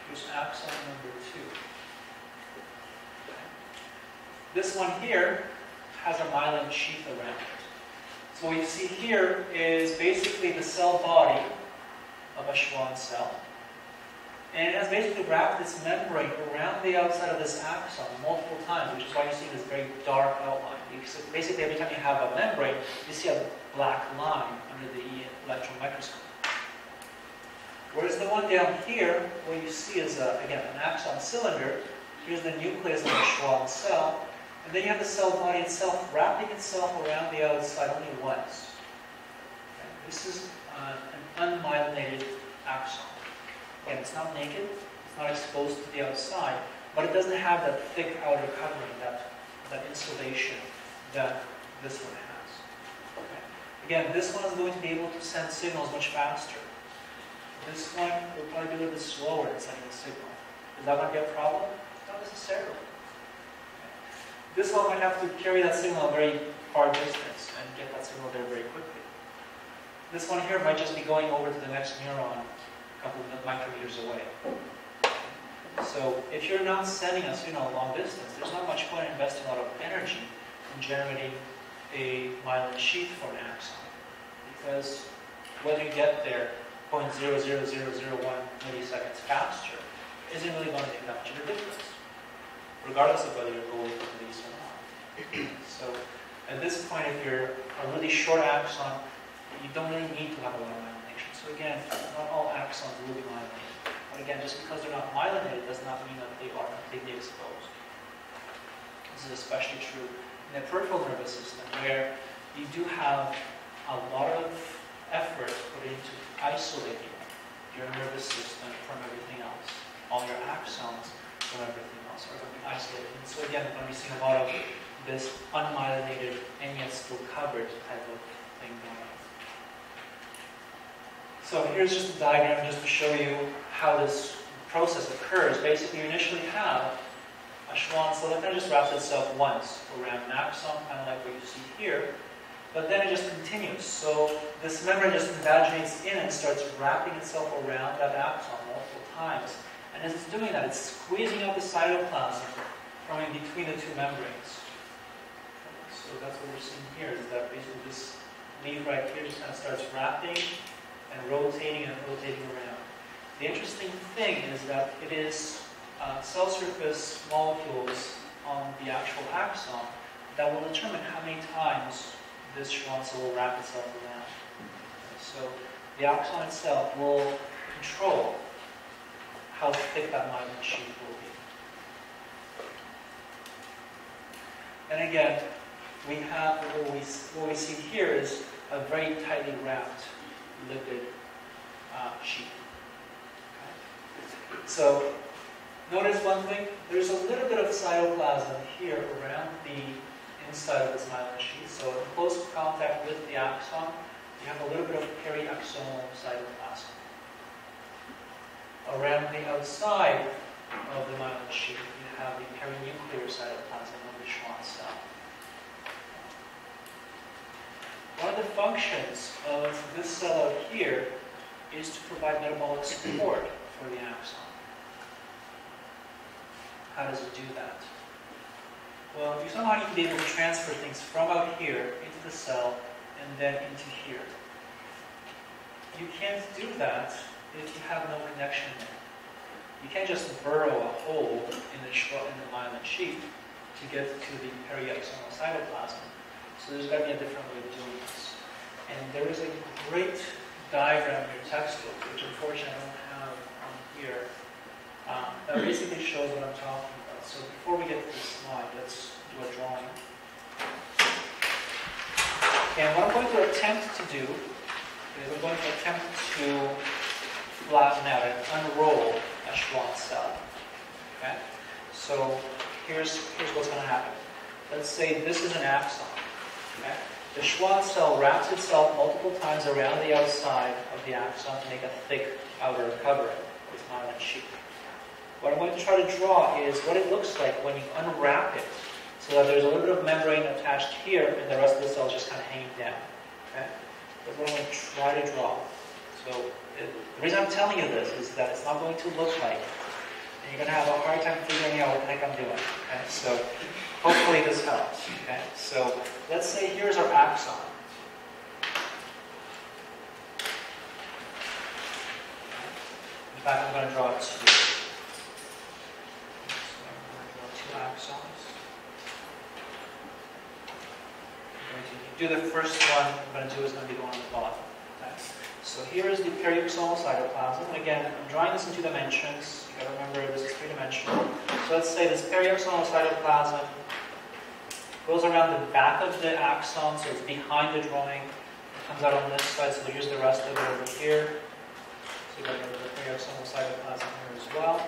here's axon number two. This one here has a myelin sheath around it. So what you see here is basically the cell body of a Schwann cell. And it has basically wrapped its membrane around the outside of this axon multiple times, which is why you see this very dark outline. Because basically every time you have a membrane, you see a black line under the electron microscope. Whereas the one down here, what you see is, a, again, an axon cylinder. Here's the nucleus of the Schwann cell. And then you have the cell body itself wrapping itself around the outside only once. Okay? This is uh, an unmyelinated axon. Again, it's not naked, it's not exposed to the outside, but it doesn't have that thick outer covering, that, that insulation that this one has. Okay? Again, this one is going to be able to send signals much faster. This one will probably be a little bit slower in sending a signal. Is that going to be a problem? Not necessarily. This one might have to carry that signal a very far distance and get that signal there very quickly. This one here might just be going over to the next neuron a couple of micrometers away. So if you're not sending a signal a long distance, there's not much point in investing a lot of energy in generating a myelin sheath for an axon. Because whether you get there 0.00001 milliseconds faster isn't really going to make that much of a difference, regardless of whether you're going from these or not. so at this point, if you're a really short axon, you don't really need to have a lot of myelination. So again, not all axons will be myelinated. But again, just because they're not myelinated does not mean that they are completely exposed. This is especially true in the peripheral nervous system, where you do have a lot of effort put into isolating your nervous system from everything else. All your axons from everything to be isolated. And so again, to be seeing a lot of this unmyelinated and yet still covered type of thing going on. So here's just a diagram just to show you how this process occurs. Basically, you initially have a Schwann cell that of just wraps itself once around an axon, kind of like what you see here. But then it just continues. So this membrane just invaginates in and starts wrapping itself around that axon multiple times. And as it's doing that, it's squeezing out the cytoplasm from in between the two membranes. So that's what we're seeing here, is that basically this leaf right here just kind of starts wrapping and rotating and rotating around. The interesting thing is that it is uh, cell surface molecules on the actual axon that will determine how many times this Schwann cell will wrap itself around. So the axon itself will control how thick that myelin sheath will be. And again, we have what we, what we see here is a very tightly wrapped lipid uh, sheath. Okay. So notice one thing, there's a little bit of cytoplasm here around the inside of this myelin sheath. So in close contact with the axon, you have a little bit of periaxonal cytoplasm. Around the outside, of the myelin sheath, you have the perinuclear cytoplasm of the Schwann cell. One of the functions of this cell out here is to provide metabolic support for the axon. How does it do that? Well, you somehow need to be able to transfer things from out here into the cell and then into here. You can't do that if you have no connection there. You can't just burrow a hole in the, in the myelin sheath to get to the periaxonal cytoplasm. So there's got to be a different way of doing this. And there is a great diagram in your textbook, which unfortunately I don't have on here, um, that basically shows what I'm talking about. So before we get to this slide, let's do a drawing. And what I'm going to attempt to do is I'm going to attempt to flatten out and unroll a Schwann cell. Okay? So here's, here's what's going to happen. Let's say this is an axon. Okay? The Schwann cell wraps itself multiple times around the outside of the axon to make a thick outer covering with myelin sheath. What I'm going to try to draw is what it looks like when you unwrap it so that there's a little bit of membrane attached here and the rest of the cell is just kind of hanging down. Okay? That's what I'm going to try to draw. So the reason I'm telling you this is that it's not going to look like, and you're going to have a hard time figuring out what the heck I'm doing. Okay? So hopefully this helps. Okay? So let's say here's our axon. In fact, I'm going to draw two. Axons. Do the first one I'm going to do is going to be the one on the bottom. So here is the periaxonal cytoplasm. Again, I'm drawing this in two dimensions. You got to remember this is three dimensional. So let's say this periaxonal cytoplasm goes around the back of the axon, so it's behind the drawing. It comes out on this side, so here's the rest of it over here. So you got the periaxonal cytoplasm here as well.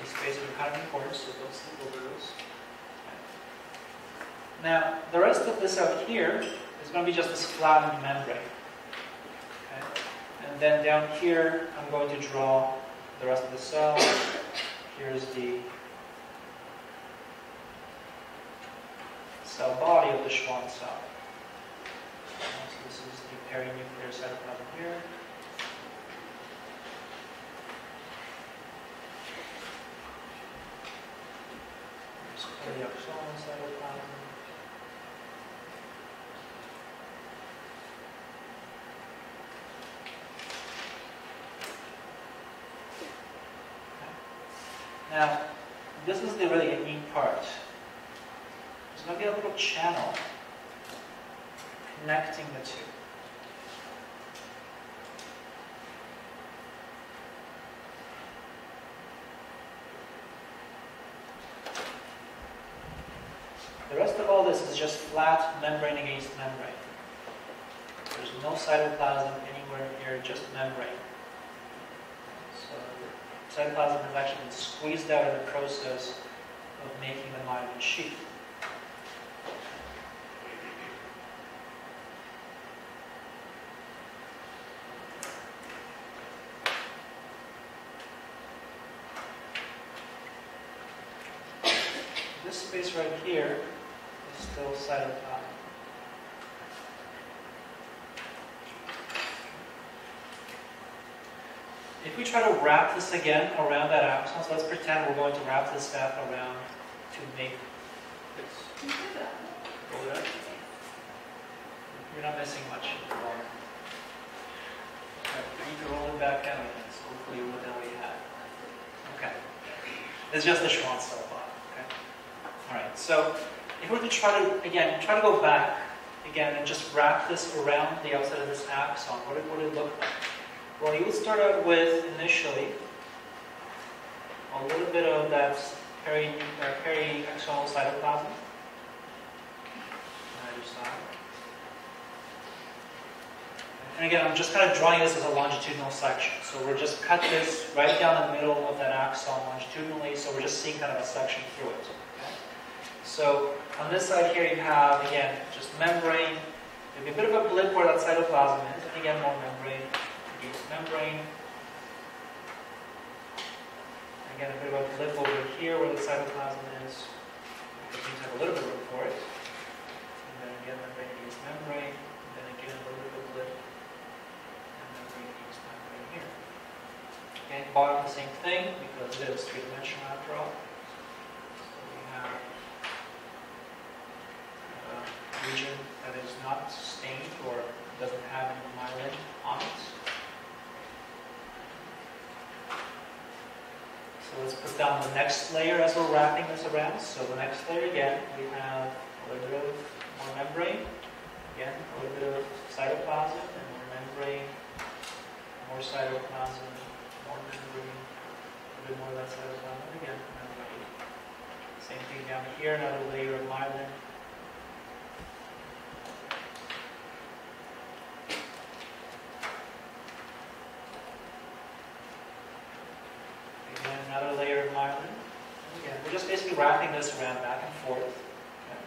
These spaces are kind of important, so don't sleep over. Now, the rest of this out here is going to be just this flattened membrane. Okay? And then down here, I'm going to draw the rest of the cell. Here's the cell body of the Schwann cell. So this is the perinuclear cytoplasm here. Here's periaxonal cytoplasm. Now, this is the really neat part. There's going to be a little channel connecting the two. The rest of all this is just flat membrane against membrane. There's no cytoplasm anywhere here, just membrane. Cytoplasm has actually been squeezed out in the process of making the myelin sheath. This space right here is still cytoplasm. If we try to wrap this again around that axon, so let's pretend we're going to wrap this back around to make this. You're not missing much. Okay, we roll it back out again, so hopefully what that. Okay. It's just the Schwann cell body. Okay. All right. So if we were to try to again try to go back again and just wrap this around the outside of this axon, what would it look like? Well, you start out with initially a little bit of that peri, uh, periaxonal cytoplasm. on either side. And again, I'm just kind of drawing this as a longitudinal section. So we're just cut this right down the middle of that axon longitudinally, so we're just seeing kind of a section through it. Okay? So on this side here, you have, again, just membrane. There'll be a bit of a blip where that cytoplasm is, and again, more membrane, membrane. Again, a bit of a lip over here where the cytoplasm is. It seems to have a little bit of room for it. And then again, membrane against membrane, and then again, a little bit of lip. And membrane against membrane here. Okay, bottom, the same thing, because it is three-dimensional after all. So we have a region that is not stained or doesn't have any myelin on it. So let's put down the next layer as we're wrapping this around. So the next layer again, we have a little bit of more membrane. Again, a little bit of cytoplasm and more membrane, more cytoplasm, more membrane, a bit more of that cytoplasm again, membrane. Same thing down here, another layer of myelin. Again, another layer of myelin. Again, we're just basically wrapping this around back and forth. Okay.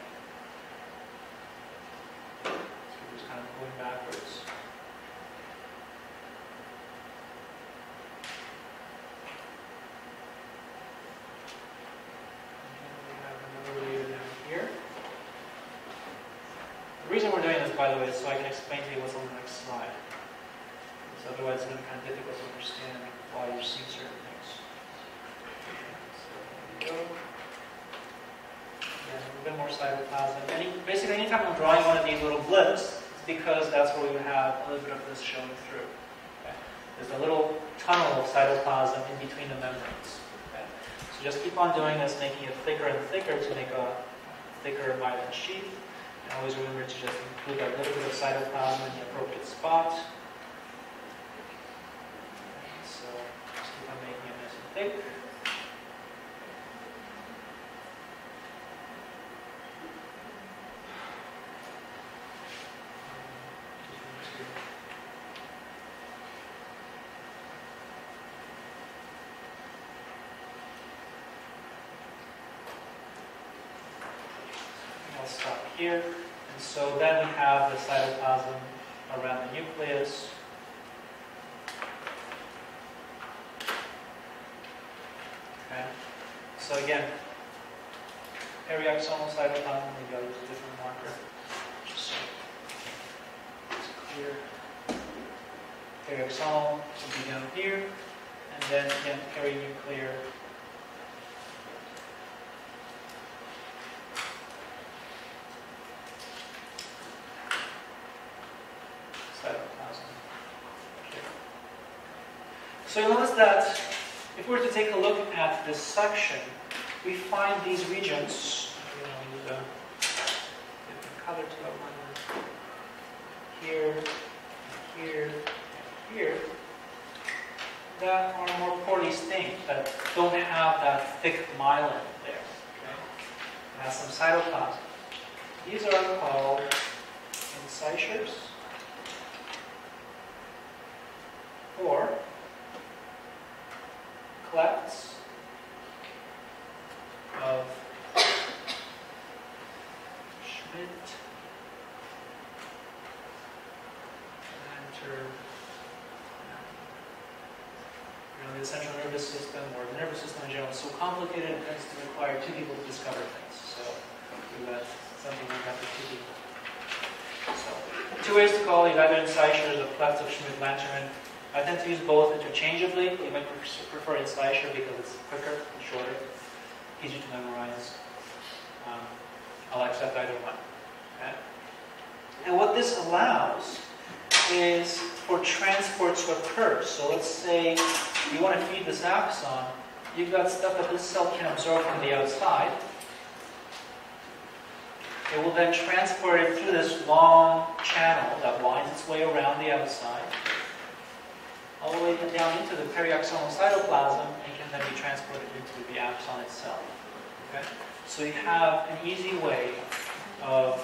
So we're just kind of going backwards. We have another layer down here. The reason we're doing this, by the way, is so I can explain to you what's on the next slide. Because otherwise it's going to be kind of difficult to understand why you're seeing certain things. So there we go. Again, a bit more cytoplasm. Any, basically, anytime I'm drawing one of these little blips, it's because that's where we have a little bit of this showing through. Okay? There's a little tunnel of cytoplasm in between the membranes. Okay? So just keep on doing this, making it thicker and thicker to make a thicker myelin sheath. And always remember to just include a little bit of cytoplasm in the appropriate spot. So just keep on making it nice and thick. I'll stop here. And so then we have the cytoplasm around the nucleus. Okay. So again, periaxonal cytoplasm, maybe I'll use a different marker. Just so it's clear. Periaxonal will be down here. And then again, perinuclear cytoplasm. here. That if we were to take a look at this section, we find these regions, you know, color to outline here, here, here, that are more poorly stained, that don't have that thick myelin there. Okay? It has some cytoplasm. These are called incisures or clefts of Schmidt Lanter. You know, the central nervous system or the nervous system in general is so complicated it tends to require two people to discover things. So we got something we got for two people. So two ways to call these either incisures or clefts of Schmidt-Lanterman. I tend to use both interchangeably. You might pref- prefer incisure because it's quicker and shorter, easier to memorize. Um, I'll accept either one. Okay? And what this allows is for transport to occur. So let's say you want to feed this axon, you've got stuff that this cell can absorb from the outside. It will then transport it through this long channel that winds its way around the outside all the way down into the periaxonal cytoplasm can then be transported into the axon itself. Okay? So you have an easy way of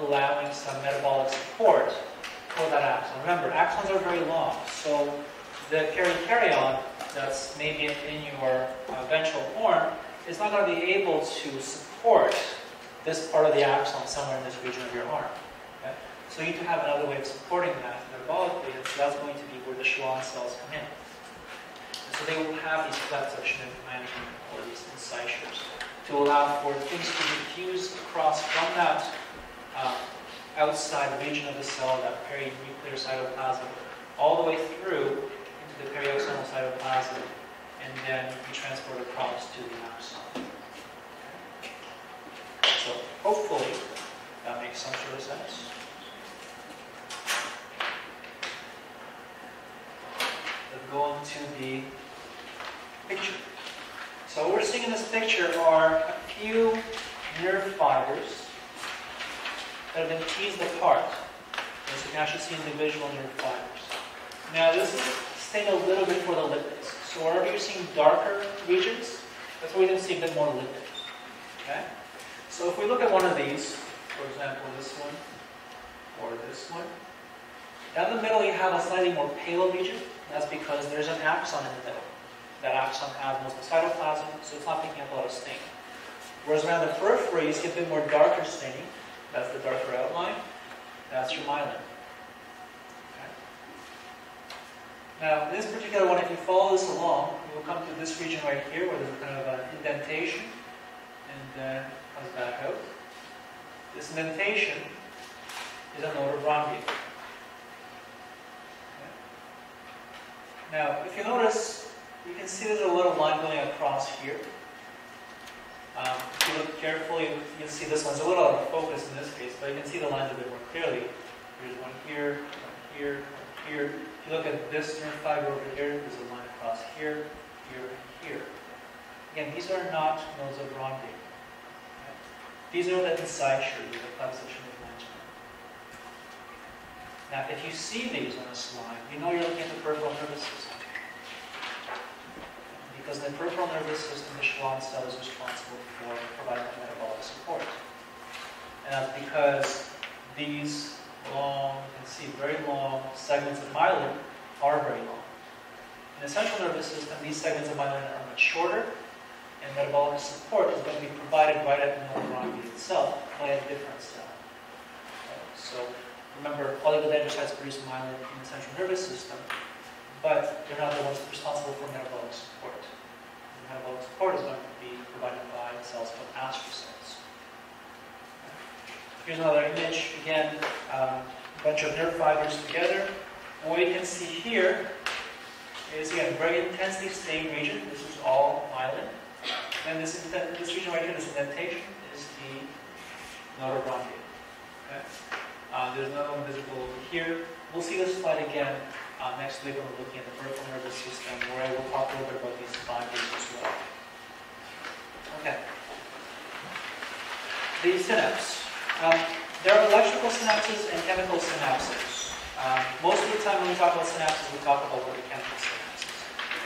allowing some metabolic support for that axon. Remember, axons are very long, so the perikaryon that's maybe in your uh, ventral horn is not going to be able to support this part of the axon somewhere in this region of your arm. Okay? So you need to have another way of supporting that metabolically, and so that's going to be where the Schwann cells come in. And so they will have these clefts of management or these incisures to allow for things to diffuse across from that uh, outside region of the cell, that perinuclear cytoplasm, all the way through into the periaxonal cytoplasm, and then be transported across to the axon. So hopefully that makes some sort of sense. Let's go on to the picture. So what we're seeing in this picture are a few nerve fibers that have been teased apart. So you can actually see individual nerve fibers. Now this is staying a little bit for the lipids. So wherever you're seeing darker regions, that's where you can see a bit more lipids. Okay? So if we look at one of these, for example this one, or this one, down the middle you have a slightly more pale region. That's because there's an axon in the middle. That axon has most cytoplasm, so it's not picking up a lot of stain. Whereas around the periphery, you see a bit more darker staining. That's the darker outline. That's your myelin. Okay. Now, this particular one, if you follow this along, you will come to this region right here where there's kind of an indentation, and then comes back out. This indentation is a node of Ranvier. Now, if you notice, you can see there's a little line going across here. Um, if you look carefully, you can see this one's a little out of focus in this case, but you can see the lines a bit more clearly. Here's one here, one here, one here. If you look at this nerve fiber over here, there's a line across here, here, and here. Again, these are not nodes of. Okay? These are the incisures, the plexus of. Now, if you see these on a slide, you know you're looking at the peripheral nervous system. Because the peripheral nervous system, the Schwann cell is responsible for providing metabolic support. And that's because these long, you can see very long segments of myelin are very long. In the central nervous system, these segments of myelin are much shorter, and metabolic support is going to be provided right at the neuron itself by a different cell. So remember, oligodendrocytes produce myelin in the central nervous system, but they're not the ones responsible for metabolic support. Support is going to be provided by cells called astrocytes. Here's another image, again, um, bunch of nerve fibers together. What you can see here is, again, very intensely stained region. This is all myelin. And this, this region right here, this indentation, is the Ranvier. Okay? Uh, there's another one visible over here. We'll see this slide again uh, next week we're looking at the peripheral nervous system, where I will talk a little bit about these fibers as well. Okay. The synapse. Um, there are electrical synapses and chemical synapses. Um, most of the time when we talk about synapses, we talk about are chemical synapses.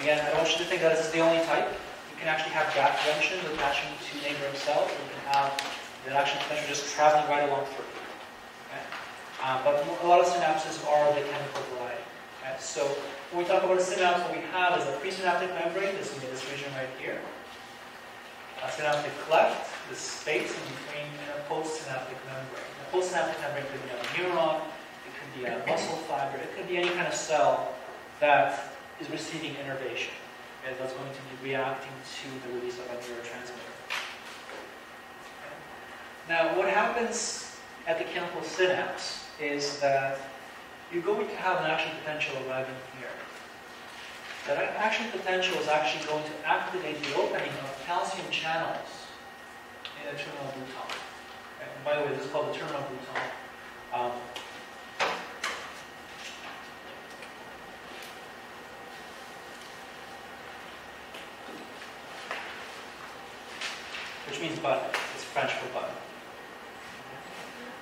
Again, I don't want you to think that this is the only type. You can actually have gap junctions attaching to neighboring cells. You can have the action potential just traveling right along through. Okay? Uh, but a lot of synapses are the chemical variety. Okay? So when we talk about a synapse, what we have is a presynaptic membrane. This is this region right here. A synaptic cleft, the space in between, and a postsynaptic membrane. A postsynaptic membrane could be a neuron, it could be a muscle fiber, it could be any kind of cell that is receiving innervation and that's going to be reacting to the release of a neurotransmitter. Now, what happens at the chemical synapse is that you're going to have an action potential arriving here. That action potential is actually going to activate the opening of calcium channels in the terminal bouton. Okay? And by the way, this is called the terminal bouton. Um, which means button. It's French for button.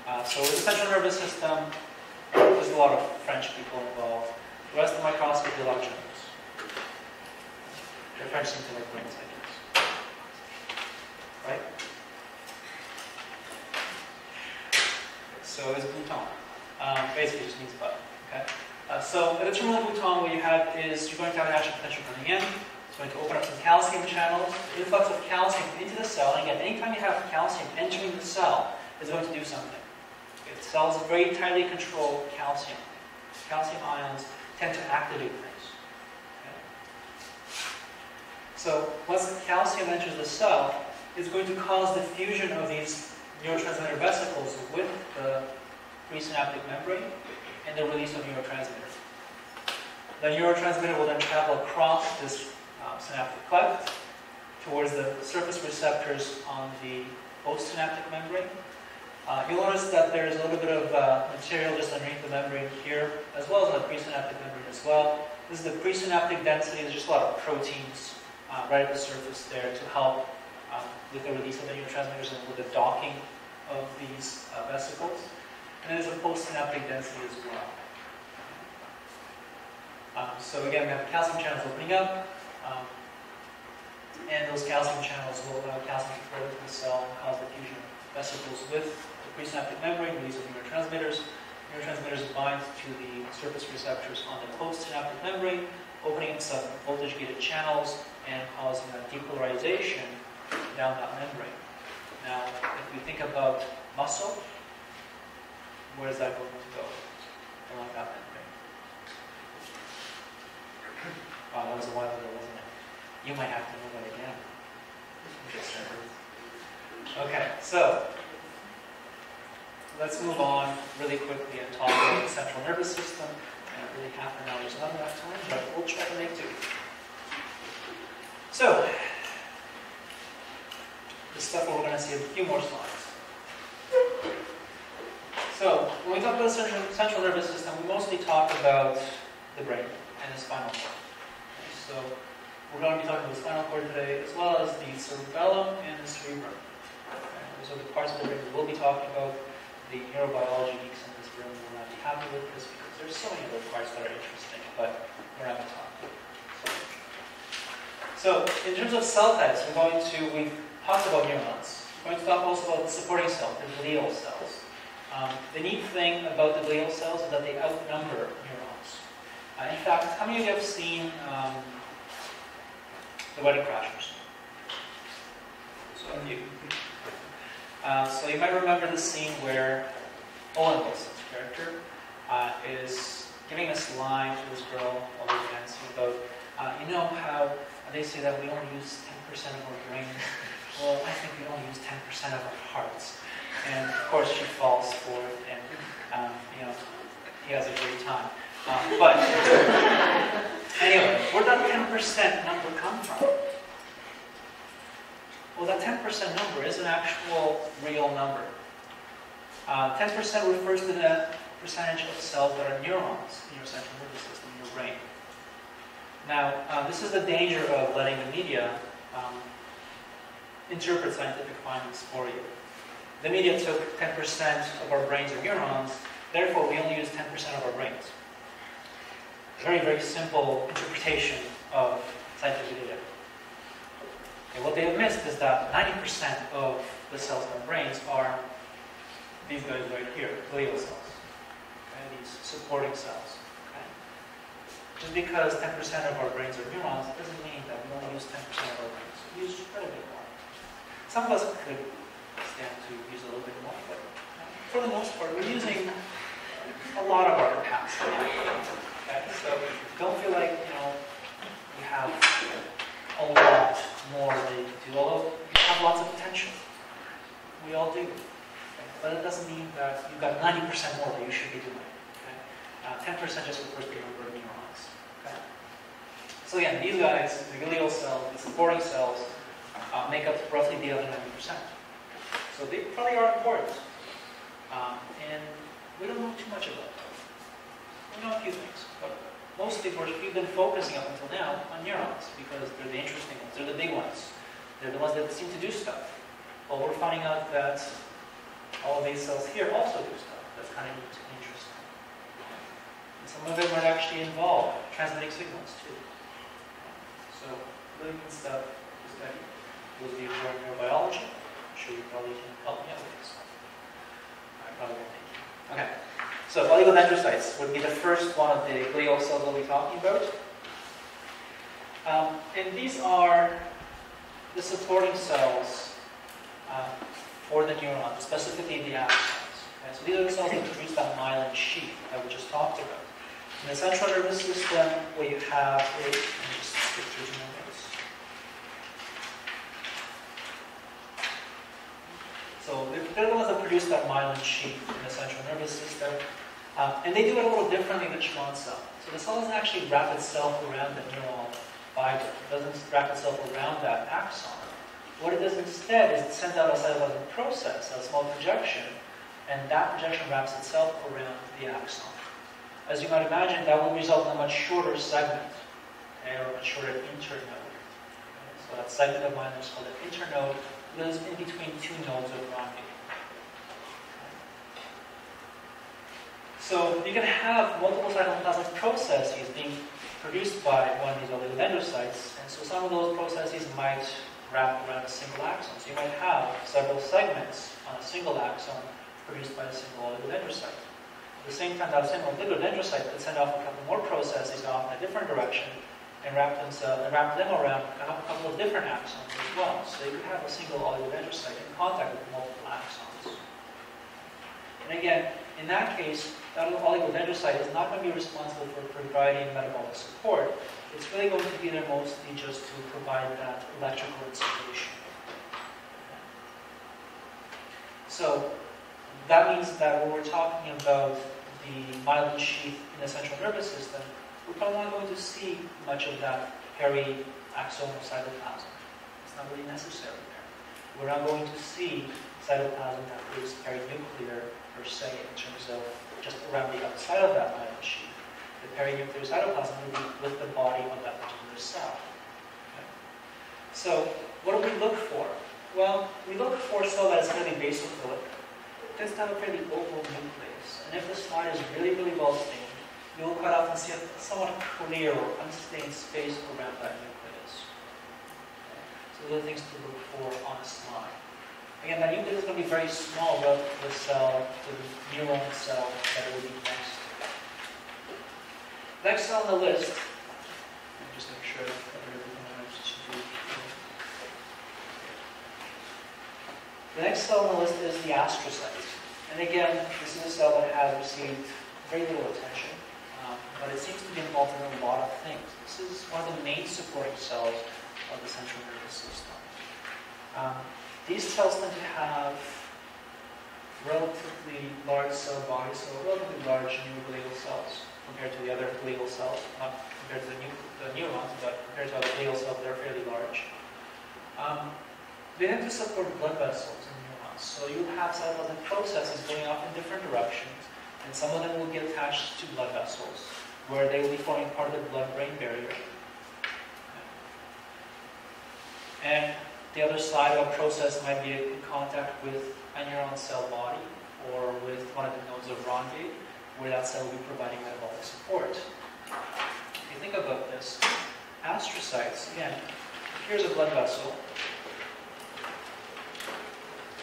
Uh, so the central nervous system, a lot of French people involved. The rest of microscopy, a lot of Germans. The French seem to like I guess. Right? So it's bouton. Um, basically, just means button. Okay. Uh, so at the terminal bouton, what you have is you're going to have an action potential coming in. It's going to open up some calcium channels. The influx of calcium into the cell. And again, anytime you have calcium entering the cell, it's going to do something. Cells very tightly control calcium. Calcium ions tend to activate things. Okay. So once calcium enters the cell, it's going to cause the fusion of these neurotransmitter vesicles with the presynaptic membrane and the release of neurotransmitter. The neurotransmitter will then travel across this uh, synaptic cleft towards the surface receptors on the postsynaptic membrane. Uh, you'll notice that there's a little bit of uh, material just underneath the membrane here, as well as the presynaptic membrane as well. This is the presynaptic density. There's just a lot of proteins uh, right at the surface there to help um, with the release of the neurotransmitters and with the docking of these uh, vesicles. And there's a postsynaptic density as well. Um, so again, we have calcium channels opening up, um, and those calcium channels will allow calcium to flow into the cell and cause the fusion of vesicles with presynaptic membrane, release of neurotransmitters. Neurotransmitters bind to the surface receptors on the postsynaptic membrane, opening some voltage-gated channels and causing a depolarization down that membrane. Now, if we think about muscle, where is that going to go? Along that membrane. Wow, that was a while ago, wasn't it? You might have to know that again. Okay, so let's move on really quickly and talk about the central nervous system. And really half an hour is not enough time, but we'll try to make do. So, this stuff we're going to see a few more slides. So, when we talk about the central, nervous system, we mostly talk about the brain and the spinal cord. So, we're going to be talking about the spinal cord today, as well as the cerebellum and the cerebrum. Those are the parts of the brain we will be talking about. The neurobiology geeks in this room will not be happy with this because there's so many other parts that are interesting, but we're not going to talk. So, in terms of cell types, we're going to, we've talked about neurons. We're going to talk also about the supporting cells, the glial cells. Um, the neat thing about the glial cells is that they outnumber neurons. Uh, in fact, how many of you have seen um, the Wedding Crashers? So a few. Uh, so you might remember the scene where Owen Wilson's character uh, is giving this line to this girl while they're dancing about, uh, you know how they say that we only use 10% of our brain. Well, I think we only use 10% of our hearts. And of course, she falls for it, and um, you know, he has a great time. Um, but anyway, where did that 10% number come from? Well, that 10% number is an actual real number. Uh, 10% refers to the percentage of cells that are neurons in your central nervous system, in your brain. Now, uh, this is the danger of letting the media um, interpret scientific findings for you. The media took 10% of our brains are neurons, therefore we only use 10% of our brains. Very, very simple interpretation of scientific data. Okay, what they have missed is that 90% of the cells in our brains are these guys right here, glial cells, okay, these supporting cells. Okay? Just because 10% of our brains are neurons doesn't mean that we only use 10% of our brains. We use quite a bit more. Some of us could stand to use a little bit more, but for the most part, we're using a lot of our capacity. Okay? So don't feel like, you know, you have a lot more than you do, although you have lots of potential. We all do. Okay? But it doesn't mean that you've got 90% more that you should be doing. Okay? Uh, 10% just refers to number of neurons. Okay? So again, these guys, the glial cells, the supporting cells, uh, make up roughly the other 90%. So they probably are important. Um, and we don't know too much about them. We know a few things, but mostly we've been focusing up until now on neurons because they're the interesting ones, they're the big ones. They're the ones that seem to do stuff. But we're finding out that all of these cells here also do stuff. That's kind of interesting. And some of them are actually involved, transmitting signals too. So really good stuff to study. Those of you who are neurobiology, I'm sure you probably can help me out with this. I probably won't thank you. Okay. So oligodendrocytes would be the first one of the glial cells we'll be talking about. Um, and these are the supporting cells uh, for the neuron, specifically the axons. Okay, so these are the cells that produce that myelin sheath that we just talked about. In the central nervous system, you have me just skip through of those. So they're- the ones that produce that myelin sheath in the central nervous system. Um, and they do it a little differently than Schwann cell. So the cell doesn't actually wrap itself around the neural It doesn't wrap itself around that axon. What it does instead is it sends out a cytoplasmic process, a small projection, and that projection wraps itself around the axon. As you might imagine, that will result in a much shorter segment, okay, or a much shorter internode. Okay, So that segment of myelin is called an internode, lives in between two nodes of Ranvier. So you can have multiple cytoplasmic processes being produced by one of these oligodendrocytes, and so some of those processes might wrap around a single axon. So you might have several segments on a single axon produced by a single oligodendrocyte. At the same time, that single oligodendrocyte could send off a couple more processes off in a different direction and wrap themselves and wrap them around a couple of different axons as well. So you could have a single oligodendrocyte in contact with multiple axons. And again, in that case, that oligodendrocyte is not going to be responsible for providing metabolic support. It's really going to be there mostly just to provide that electrical insulation. So that means that when we're talking about the myelin sheath in the central nervous system, we're probably not going to see much of that periaxonal cytoplasm. It's not really necessary there. We're not going to see cytoplasm that is perinuclear se in terms of just around the outside of that myelin sheath. The perinuclear cytoplasm will with the body of that particular cell. Okay? So what do we look for? Well, we look for a cell that is fairly basophilic. Tends to have a fairly oval nucleus. And if the slide is really, really well stained, you'll quite often see a somewhat clear or unstained space around that nucleus. Okay? So those are things to look for on a slide. Again, that nucleus is going to be very small relative to the cell, to the neuron cell that it will be next to. Next on the list, let me just make sure. The next cell on the list is the astrocyte. And again, this is a cell that has received very little attention, um, but it seems to be involved in a lot of things. This is one of the main supporting cells of the central nervous system. Um, these cells tend to have relatively large cell bodies, so relatively large glial cells compared to the other glial cells, not compared to the, new, the neurons, but compared to other glial cells, they're fairly large. Um, they tend to support blood vessels in neurons, so you have cytoplasmic processes going off in different directions, and some of them will get attached to blood vessels, where they will be forming part of the blood-brain barrier. And the other side of a process might be in contact with a neuron cell body or with one of the nodes of Ranvier, where that cell will be providing metabolic support. If you think about this, astrocytes, again, here's a blood vessel.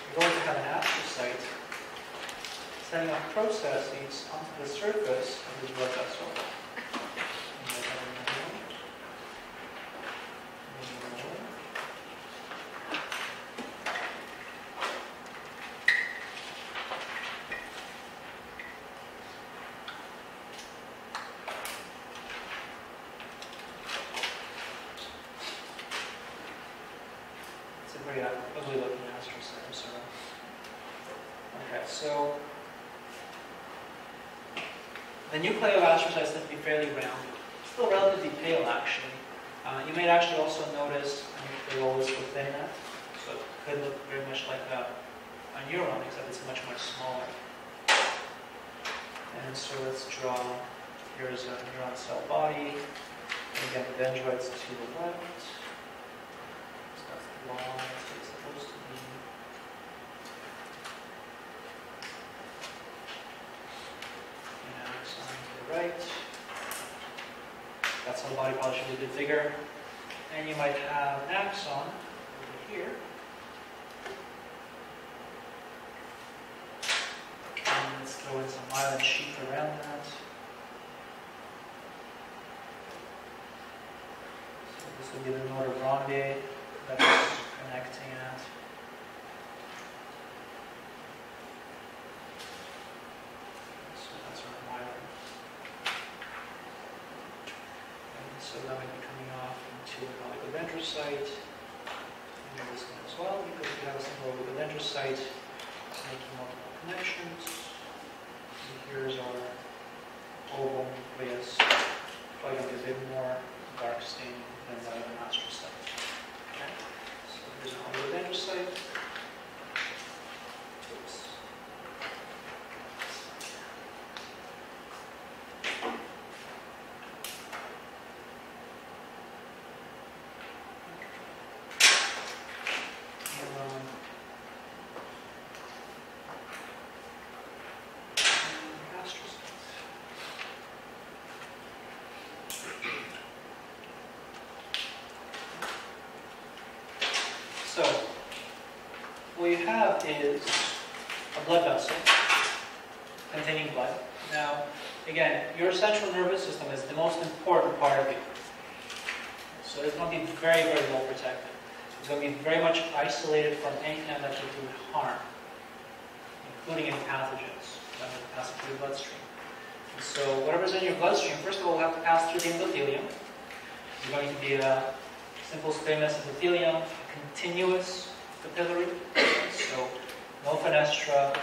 You're going to have an astrocyte sending off processes onto the surface of this blood vessel. It's a very ugly looking astrocyte, I'm sorry. Okay, so the nuclei of astrocytes tend to be fairly round, still relatively pale actually. Uh, you may actually also notice a nucleolus within that, so it could look very much like a, a neuron, except it's much, much smaller. And so let's draw, here's a neuron cell body, and again, the dendrites to the left. So that's long as it's supposed to be. And axon to the right. That cell body probably should be a bit bigger. And you might have an axon over here. And let's throw in some myelin sheath around that. So this will be the node of Ranvier that is connecting it. Oligodendrocyte. And this one as well, because we have a single oligodendrocyte making multiple connections. Here's our ovum with probably a bit more dark stain than that of an astrocyte. Okay, so here's an oligodendrocyte. Oops. Um, and astrocytes. So, what you have is a blood vessel containing blood. Now, again, your central nervous system is the most important part of you. So it's going to be very, very well protected. It's going to be very much isolated from anything that could do harm, including any pathogens that will pass through the bloodstream. And so whatever's in your bloodstream, first of all, will have to pass through the endothelium. It's going to be a simple squamous endothelium, continuous capillary, no fenestra,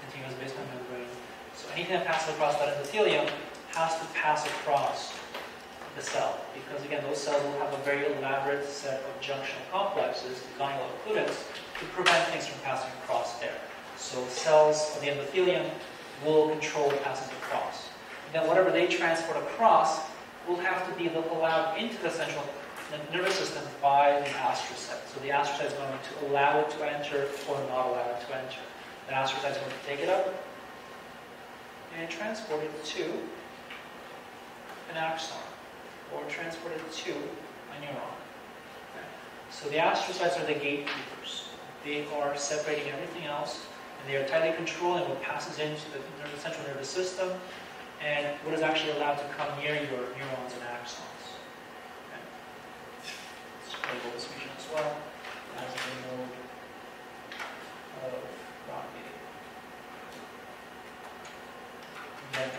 continuous basement membrane. So anything that passes across that endothelium has to pass across the cell, because again, those cells will have a very elaborate set of junctional complexes, the zonula occludens, to prevent things from passing across there. So cells of the endothelium will control what passes across. And then whatever they transport across will have to be allowed into the central nervous system by the astrocyte. So the astrocyte is going to allow it to enter or not allow it to enter. The astrocyte is going to take it up and transport it to an axon or transport it to a neuron. So the astrocytes are the gatekeepers. They are separating everything else and they are tightly controlling what passes into the central nervous system and what is actually allowed to come near your neurons and axons. This region as well as the node of. And then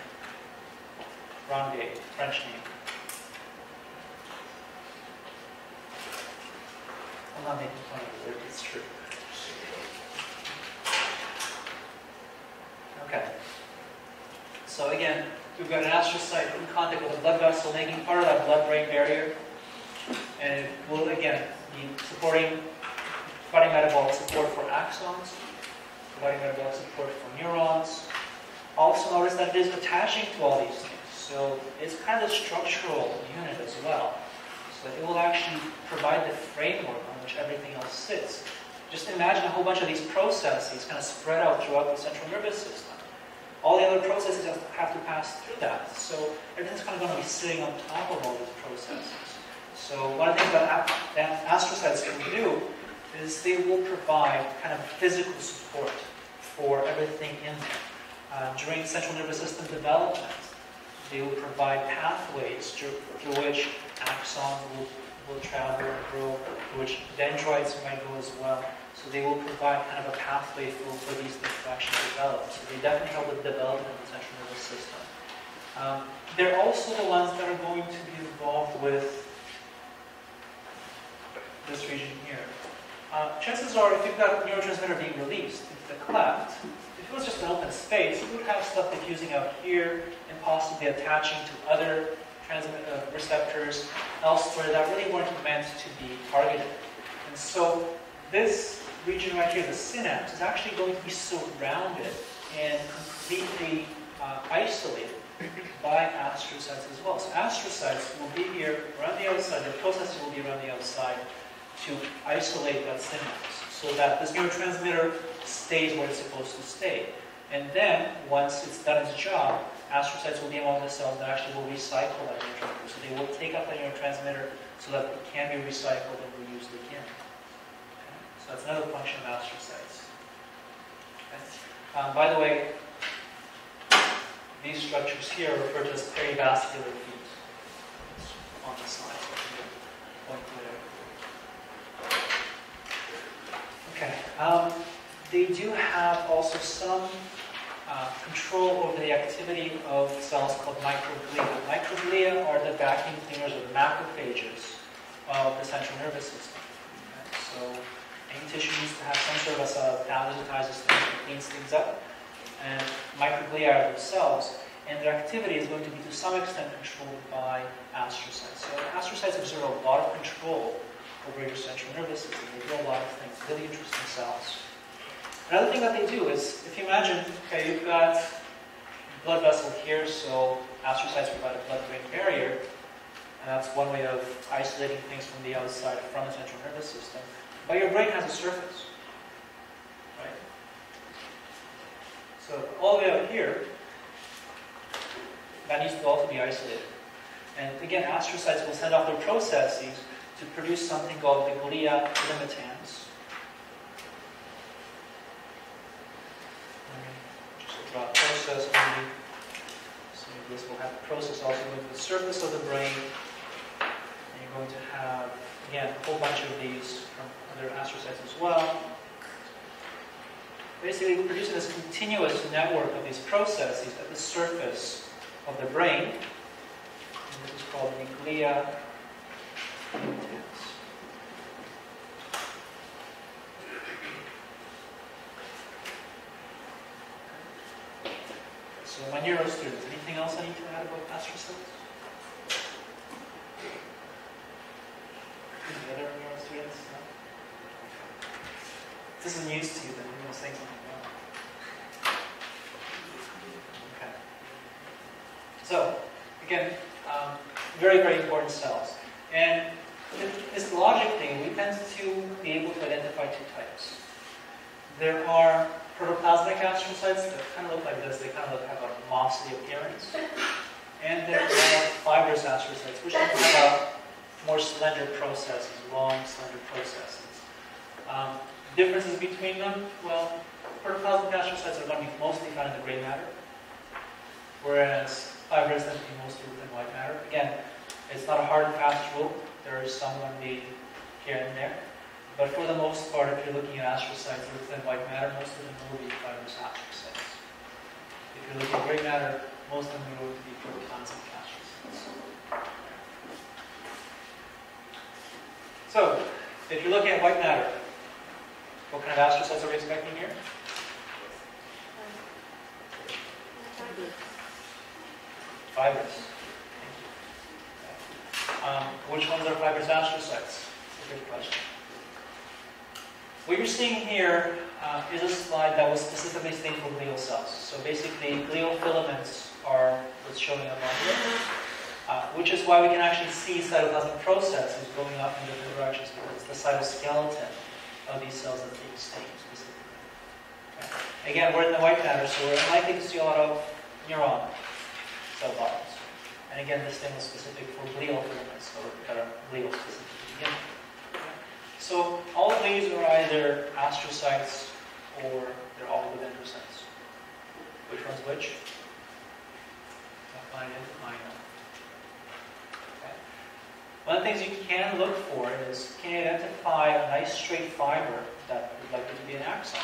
Ranvier, French name. I'm not making fun of the word, it's true. Okay. So again, we've got an astrocyte in contact with a blood vessel making part of that blood-brain barrier. And it will again be supporting, providing metabolic support for axons, providing metabolic support for neurons. Also notice that it is attaching to all these things. So it's kind of a structural unit as well. So it will actually provide the framework on which everything else sits. Just imagine a whole bunch of these processes kind of spread out throughout the central nervous system. All the other processes have to pass through that. So everything's kind of going to be sitting on top of all these processes. So one of the things that astrocytes can do is they will provide kind of physical support for everything in there. Uh, during central nervous system development, they will provide pathways through, through which axons will, will travel and grow, through which dendrites might go as well. So they will provide kind of a pathway for, for these things to actually develop. So they definitely help with development of the central nervous system. Um, they're also the ones that are going to be involved with this region here. Uh, chances are, if you've got neurotransmitter being released into the cleft, if it was just an open space, you would have stuff diffusing out here and possibly attaching to other uh, receptors elsewhere that really weren't meant to be targeted. And so this region right here, the synapse, is actually going to be surrounded and completely uh, isolated by astrocytes as well. So astrocytes will be here around the outside, the processes will be around the outside to isolate that synapse so that this neurotransmitter stays where it's supposed to stay. And then, once it's done its job, astrocytes will be among the cells that actually will recycle that neurotransmitter. So they will take up that neurotransmitter so that it can be recycled and reused again. Okay? So that's another function of astrocytes. Okay? Um, by the way, these structures here are referred to as perivascular feet. On the slide. so I can point to it. Okay. Um, they do have also some uh, control over the activity of cells called microglia. Microglia are the vacuum cleaners or the macrophages of the central nervous system. Okay, So any tissue needs to have some sort of a palletizes things, that cleans things up, and microglia are themselves, and their activity is going to be to some extent controlled by astrocytes. So astrocytes exert a lot of control over your central nervous system. They do a lot of things, really interesting cells. Another thing that they do is, if you imagine, okay, you've got blood vessel here, so astrocytes provide a blood-brain barrier, and that's one way of isolating things from the outside from the central nervous system. But your brain has a surface, right? So all the way out here, that needs to also be isolated. And again, astrocytes will send off their processes to produce something called the glia limitans. Just draw a process maybe. So this will have a process also going to the surface of the brain. And you're going to have, again, a whole bunch of these from other astrocytes as well. Basically, we're producing this continuous network of these processes at the surface of the brain. And this is called the glia. So my neuro students, anything else I need to add about astrocytes? Any other students? No? This is news to you, then to say something wrong. Okay. So, again, um, very, very important cells. And this logic thing, we tend to be able to identify two types. There are protoplasmic astrocytes that kind of look like this. They kind of have a mossy appearance. And there are fibrous astrocytes, which have a more slender processes, long, slender processes. Um, differences between them? Well, protoplasmic astrocytes are going to be mostly found in the gray matter, whereas fibrous tend to be mostly within white matter. Again, it's not a hard and fast rule. There is some going to be here and there. But for the most part, if you're looking at astrocytes within white matter, most of them will be fibrous astrocytes. If you're looking at gray matter, most of them to be protoplasmic astrocytes. So, if you're looking at white matter, what kind of astrocytes are we expecting here? Fibrous. Um, which ones are fibrous astrocytes? That's a good question. What you're seeing here uh, is a slide that was specifically stated for glial cells. So basically, glial filaments are what's showing up on here, uh, which is why we can actually see cytoplasmic processes going up in different directions because it's the cytoskeleton of these cells that take state specifically. Okay. Again, we're in the white matter, so we're likely to see a lot of neuron cell bodies. And again, this thing is specific for glial filaments, are glial specific to begin with. So all of these are either astrocytes or they're oligodendrocytes. Which one's which? I'll find it. I. Okay. One of the things you can look for is can you identify a nice straight fiber that would likely to be an axon?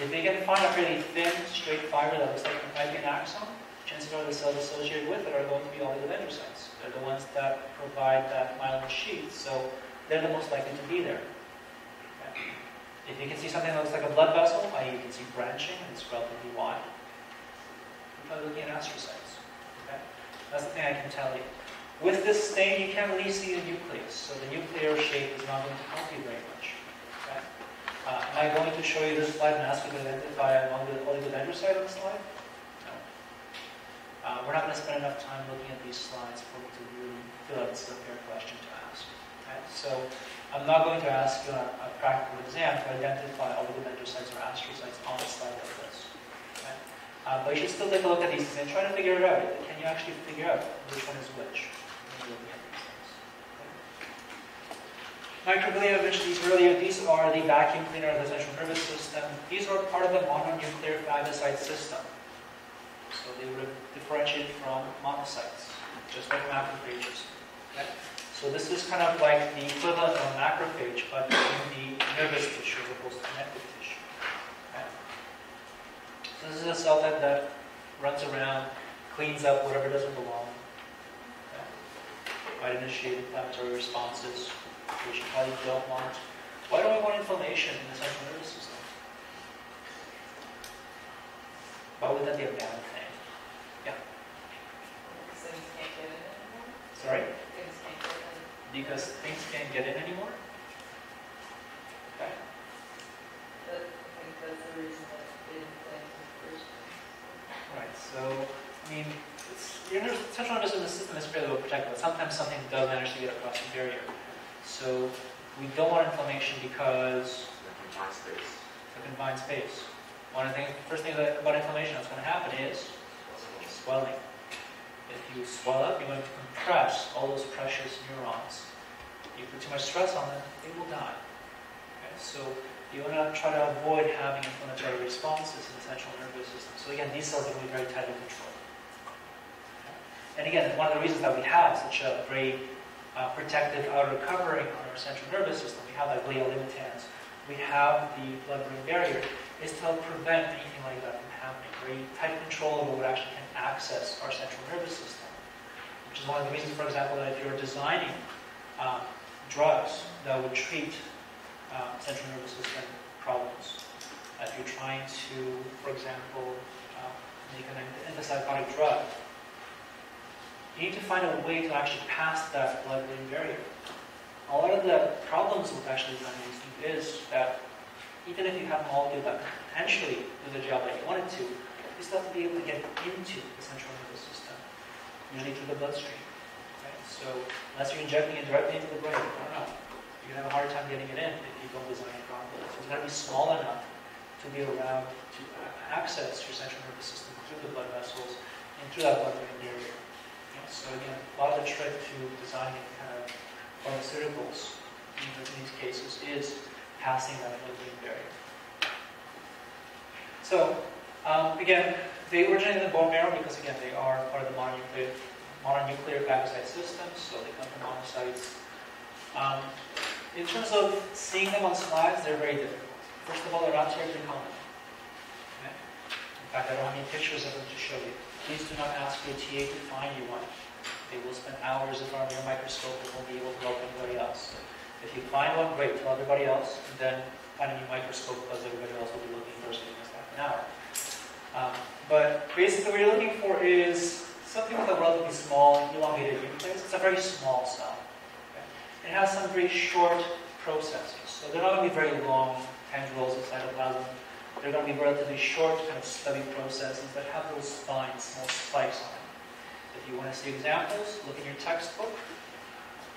If they can find a really thin, straight fiber that looks like it might be an axon, chances are the cells associated with it are going to be all oligodendrocytes. They're the ones that provide that myelin sheath, so they're the most likely to be there. If you can see something that looks like a blood vessel, i.e. you can see branching and it's relatively wide, you're probably looking at astrocytes. Okay? That's the thing I can tell you. With this stain, you can't really see the nucleus, so the nuclear shape is not going to help you very much. Okay? Uh, am I going to show you this slide and ask you to identify an oligodendrocyte on the slide? No. Uh, we're not going to spend enough time looking at these slides for you to really feel like it's a fair question to ask. Okay? So I'm not going to ask you on a, practical exam to identify all the oligodendrocytes or astrocytes on a slide like this. Okay? Uh, but you should still take a look at these and try to figure it out. Can you actually figure out which one is which? Microglia, mentioned these earlier. These are the vacuum cleaner of the central nervous system. These are part of the mononuclear phagocyte system. So they would differentiate from monocytes, just like macrophages. Okay? So this is kind of like the equivalent of a macrophage, but in the nervous tissue as opposed to connective tissue. Okay? So this is a cell type that runs around, cleans up whatever doesn't belong. Okay? might initiate inflammatory responses, which you probably don't want. Why do we want inflammation in the central nervous system? Why would that be a bad thing? Things can't get in anymore? Sorry? Things can't get in. Because things can't get in anymore? Okay. That, I think that's the reason that it didn't play in the first place. Right, so, I mean, it's, your nerve, central nervous system is fairly well protected, but sometimes something does manage to get across the barrier. So, we don't want inflammation because The Confined space. it's a confined space. One of the things, first thing about inflammation that's going to happen is swelling. If you swell up, you're going to compress all those precious neurons. You put too much stress on them, they will die. Okay? So you want to try to avoid having inflammatory responses in the central nervous system. So again, these cells are going to be very tightly controlled. Okay? And again, one of the reasons that we have such a very uh, protective outer covering on our central nervous system, we have that glial limitans, we have the blood-brain barrier, is to help prevent anything like that from happening. Very tight control over what actually can access our central nervous system. Which is one of the reasons, for example, that if you're designing um, drugs that would treat um, central nervous system problems, if you're trying to, for example, uh, make an antipsychotic drug, you need to find a way to actually pass that blood-brain barrier. A lot of the problems with actually designing these things is that even if you have a molecule that potentially do the job that you want it to, you still have to be able to get into the central nervous system, usually through the bloodstream. Right? So unless you're injecting it directly into the brain, I don't know, you're gonna have a hard time getting it in if you don't design it properly. So it's gotta be small enough to be around to access your central nervous system through the blood vessels and through that blood-brain barrier. So again, a lot of the trick to designing kind of pharmaceuticals in these cases is passing that blood-brain barrier. So, um, again, they originate in the bone marrow because, again, they are part of the mononuclear, mononuclear phagocyte system, so they come from monocytes. Um, in terms of seeing them on slides, they're very difficult. First of all, they're not terribly common. Okay? In fact, I don't have any pictures of them to show you. Please do not ask your TA to find you one. They will spend hours in front of your microscope and won't be able to help anybody else. If you find one, great, tell everybody else, and then find a new microscope because everybody else will be looking first in just half an hour. Um, but basically what you're looking for is something with a relatively small elongated nucleus. It's a very small cell. Okay? It has some very short processes. So they're not going to be very long tendrils of cytoplasm. They're going to be relatively short, kind of stubby processes that have those spines, small spikes on them. If you want to see examples, look in your textbook.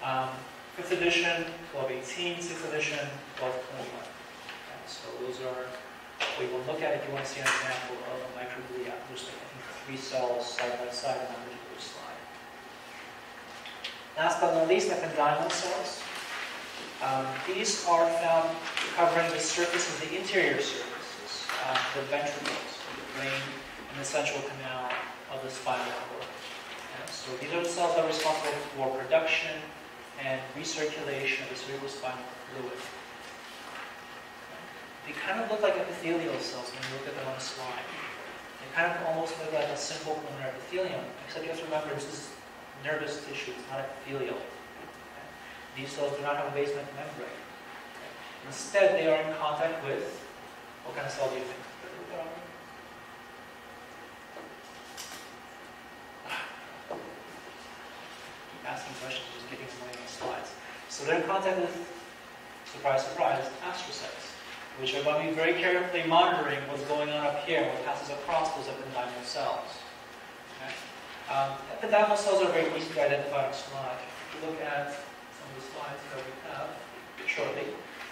Um, 5th edition, 1218, 6th edition, 1221. Okay, so those are you will look at if you want to see an example of a microglia. There's like, I think three cells side by side on that particular slide. Last but not least, ependymal cells. Um, these are found covering the surface of the interior surfaces, uh, the ventricles, the brain, and the central canal of the spinal cord. Okay, so these are the cells that are responsible for production and recirculation of the cerebrospinal fluid. They kind of look like epithelial cells when you look at them on a slide. They kind of almost look like a simple columnar epithelium, except you have to remember this is nervous tissue, it's not epithelial. Okay? These cells do not have a basement membrane. Okay? Instead, they are in contact with, what kind of cell do you think? Asking questions, just getting away on slides. So they're in contact with, surprise, surprise, astrocytes which are going to be very carefully monitoring what's going on up here, what passes across those ependymal cells. Okay? Um, cells are very easy to identify on slide. If you look at some of the slides that we have shortly,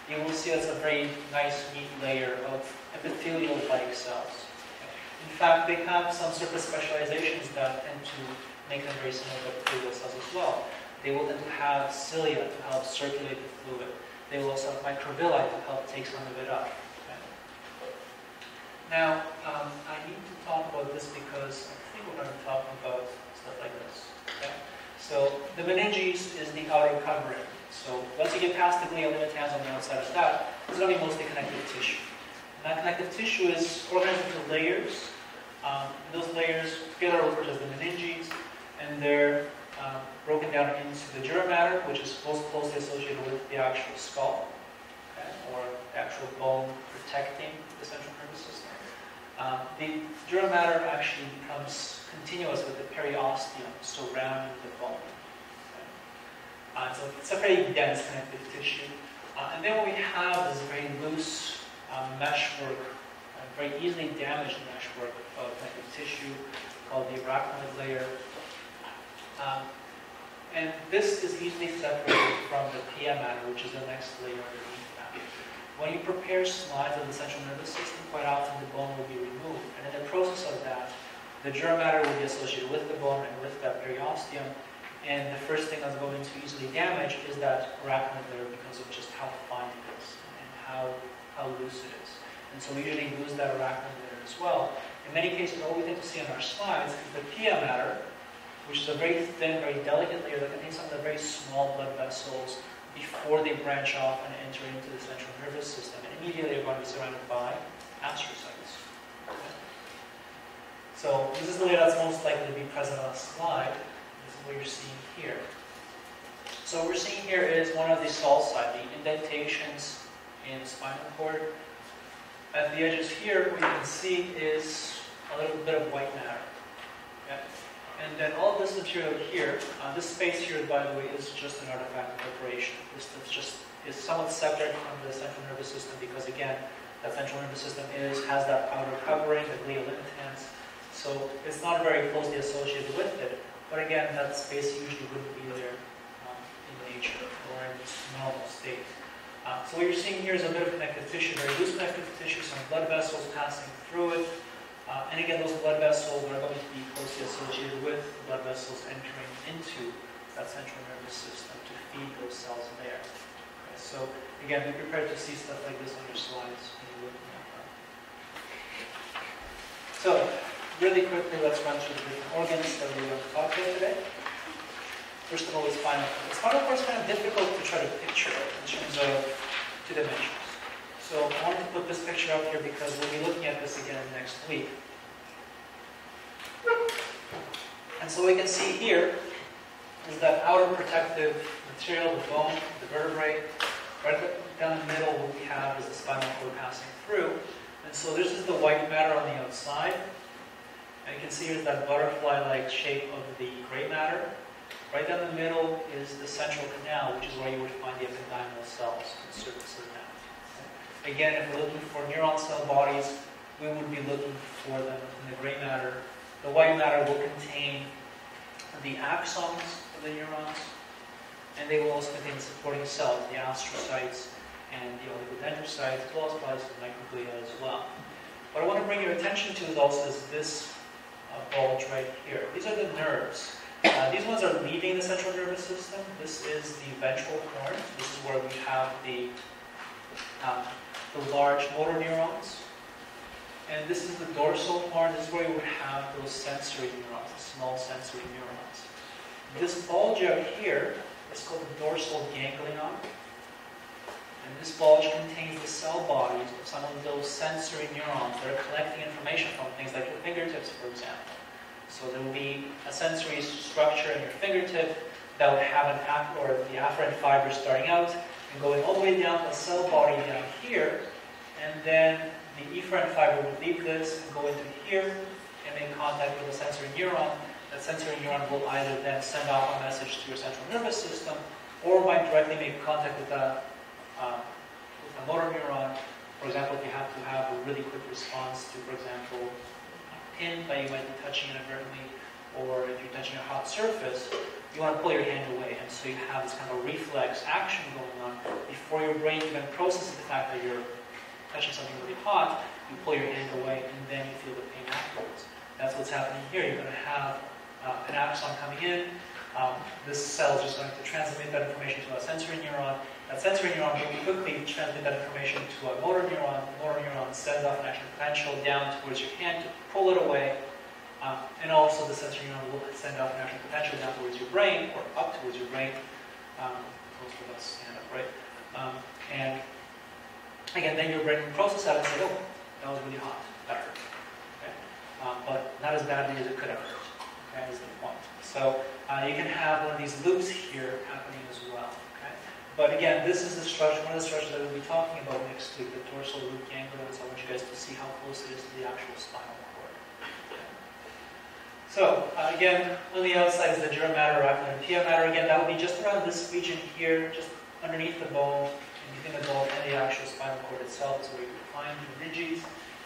you will see that's a very nice, neat layer of epithelial-like cells. In fact, they have some surface specializations that tend to make them very similar to epithelial cells as well. They will tend to have cilia to help circulate the fluid. They will also have microvilli to help take some of it up. Okay? Now, um, I need to talk about this because I think we're going to talk about stuff like this. Okay? So the meninges is the outer covering. So once you get past the glial limitans on the outside of that, it's be mostly connective tissue. And that connective tissue is organized into layers. Um, those layers together are referred as the meninges, and they're um, broken down into the dura mater, which is most closely associated with the actual skull, okay, or actual bone protecting the central nervous system. Um, the dura mater actually becomes continuous with the periosteum surrounding the bone. okay. Uh, so it's a very dense connective tissue. Uh, and then what we have is very loose um, meshwork, uh, very easily damaged meshwork of connective tissue called the arachnoid layer. Um, and this is easily separated from the pia mater, which is the next layer underneath that. When you prepare slides of the central nervous system, quite often the bone will be removed. And in the process of that, the dura mater will be associated with the bone and with that periosteum. And the first thing that's going to easily damage is that arachnoid layer because of just how fine it is and how, how loose it is. And so we usually lose that arachnoid layer as well. In many cases, all we tend to see on our slides is the pia mater, which is a very thin, very delicate layer that contains some of the very small blood vessels before they branch off and enter into the central nervous system. And immediately they're going to be surrounded by astrocytes. So this is the layer that's most likely to be present on a slide. This is what you're seeing here. So what we're seeing here is one of the sulci, the indentations in the spinal cord. At the edges here, what you can see is a little bit of white matter. And then all this material here, uh, this space here, by the way, is just an artifact of preparation. This is just is somewhat separate from the central nervous system because again, that central nervous system is has that outer covering, the glial limitans. So it's not very closely associated with it. But again, that space usually wouldn't be there um, in nature or in its normal state. Uh, so what you're seeing here is a bit of connective tissue, very loose connective tissue, some blood vessels passing through it. Uh, and again, those blood vessels are going to be closely associated with blood vessels entering into that central nervous system to feed those cells there. Okay, so again, be prepared to see stuff like this on your slides when you're looking at. So, really quickly, let's run through the different organs that we're going to talk about today. First of all, is spinal cord. Spinal cord is kind of difficult to try to picture in terms of two dimensions. So I wanted to put this picture up here because we'll be looking at this again next week. And so we can see here is that outer protective material, the bone, the vertebrae. Right down the middle, what we have is the spinal cord passing through. And so this is the white matter on the outside. And you can see here's that butterfly-like shape of the gray matter. Right down the middle is the central canal, which is where you would find the ependymal cells on the surface of that. Again, if we're looking for neuron cell bodies, we would be looking for them in the gray matter. The white matter will contain the axons of the neurons, and they will also contain supporting cells, the astrocytes and the oligodendrocytes, as well as probably some microglia as well. What I want to bring your attention to is also is this uh, bulge right here. These are the nerves. Uh, these ones are leaving the central nervous system. This is the ventral horn. This is where we have the um, the large motor neurons. And this is the dorsal horn. This is where you would have those sensory neurons, the small sensory neurons. This bulge out here is called the dorsal ganglion. And this bulge contains the cell bodies of some of those sensory neurons that are collecting information from things like your fingertips, for example. So there will be a sensory structure in your fingertip that would have an or the afferent fiber starting out and going all the way down the cell body down here, and then the efferent fiber would leave this and go into here and make contact with a sensory neuron. That sensory neuron will either then send off a message to your central nervous system, or might directly make contact with a, uh, with a motor neuron. For example, if you have to have a really quick response to, for example, a pin that you might be touching inadvertently, or if you're touching a hot surface, you want to pull your hand away. And so you have this kind of reflex action going on before your brain even processes the fact that you're touching something really hot. You pull your hand away and then you feel the pain afterwards. That's what's happening here. You're going to have uh, an axon coming in. Um, this cell is just going to transmit that information to a sensory neuron. That sensory neuron will quickly transmit that information to a motor neuron. The motor neuron sends off an action potential down towards your hand to pull it away. Um, and also the sensory neuron will send off an action potential down towards your brain or up towards your brain. Um, most of us stand up, right? Um, and again, then your brain will process that and say, oh, that was really hot, that hurt. Okay? Um, but not as badly as it could have hurt. okay, is the point. So uh, you can have one of these loops here happening as well, okay? But again, this is the structure, one of the structures that we'll be talking about next week, the dorsal root ganglion, so I want you guys to see how close it is to the actual spinal. So, uh, again, on the outside is the dura mater, pia mater. Again, that will be just around this region here, just underneath the bone, and the bone and the actual spinal cord itself is where you would find the ridges.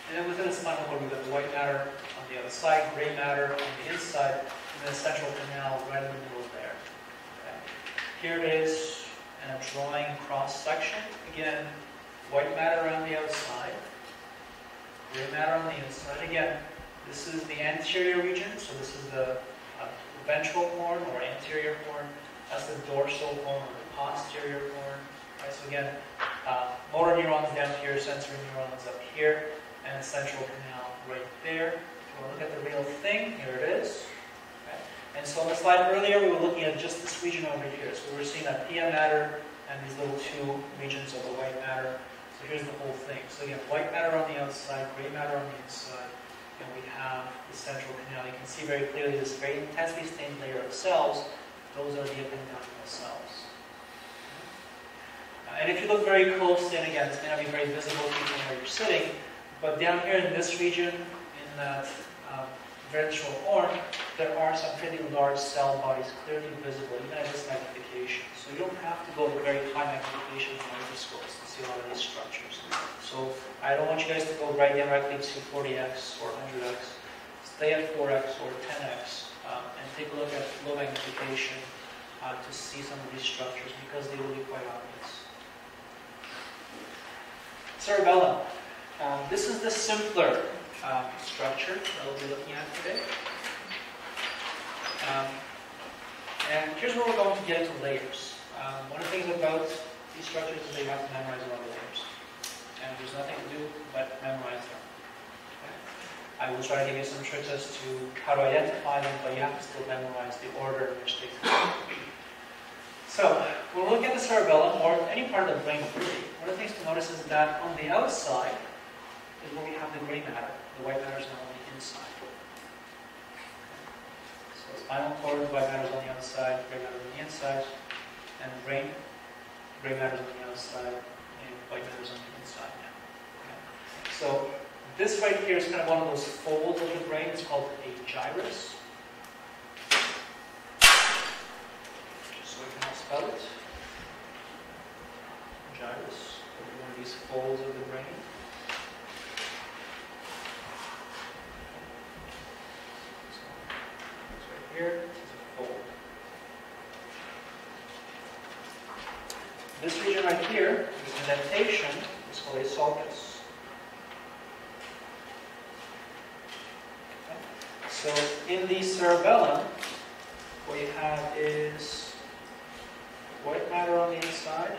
And then within the spinal cord, we've got the white matter on the outside, gray matter on the inside, and then the central canal right in the middle there. Okay. Here it is, and I'm drawing cross section. Again, white matter on the outside, gray matter on the inside. Again, this is the anterior region, so this is the uh, ventral horn or anterior horn. That's the dorsal horn or the posterior horn. Right, so again, uh, motor neurons down here, sensory neurons up here, and the central canal right there. If you want to look at the real thing, here it is. And so on the slide earlier, we were looking at just this region over here. So we were seeing that pia mater and these little two regions of the white matter. So here's the whole thing. So again, white matter on the outside, gray matter on the inside, and we have the central canal. You can see very clearly this very intensely stained layer of cells. Those are the ependymal cells. Uh, And if you look very closely, and again, this may not be very visible from where you're sitting, but down here in this region, in that um, ventral horn, there are some pretty large cell bodies clearly visible, even at this magnification. So you don't have to go to very high magnification for microscopes see a of these structures. So I don't want you guys to go right directly to 40x or 100x. Stay at 4x or 10x um, and take a look at low magnification uh, to see some of these structures because they will be quite obvious. Cerebellum. Um, this is the simpler um, structure that we'll be looking at today. Um, and here's where we're going to get into layers. Um, one of the things about structures is they have to memorize a lot of layers. And there's nothing to do but memorize them. I will try to give you some tricks as to how to identify them, but you have to still memorize the order in which they come. So, when we look at the cerebellum, or any part of the brain one of the things to notice is that on the outside is where we have the gray matter. The white matter is now on the inside. So spinal cord, white matter is on the outside, gray matter on the inside, and brain, on the outside, and white matter is on the inside now. Okay. So this right here is kind of one of those folds of the brain. It's called a gyrus. Just so we can all spell it. Gyrus. One of these folds of the brain. It's right here. It's a fold. This region right here, this indentation, is called a sulcus. So in the cerebellum, what you have is white matter on the inside.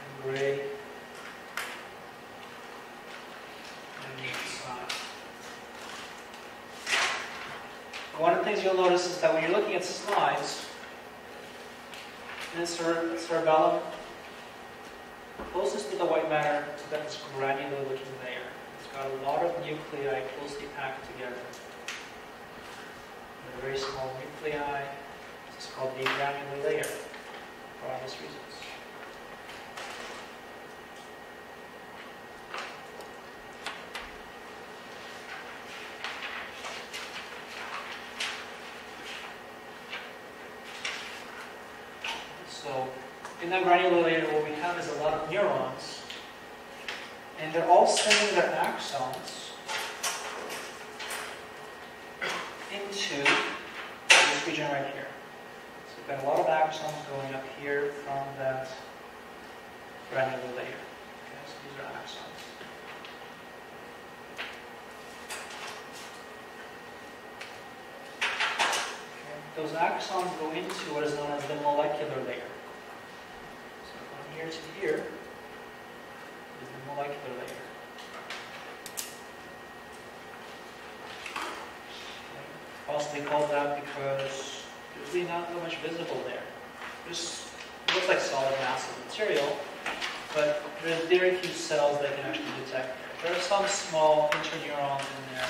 And gray on the inside. One of the things you'll notice is that when you're looking at slides, in the cere- cerebellum, closest to the white matter, it's got this granular looking layer. It's got a lot of nuclei closely packed together. And a very small nuclei. Is called the granular layer for obvious reasons. So in that granular layer, what we have is a lot of neurons, and they're all sending their axons into this region right here. So we've got a lot of axons going up here from that granular layer. Okay, so these are axons. Those axons go into what is known as the molecular layer. So from here to here is the molecular layer. Okay, Possibly called that because there's really not that much visible there. This looks like solid mass of material, but there's very few cells that can actually detect it. There are some small interneurons in there.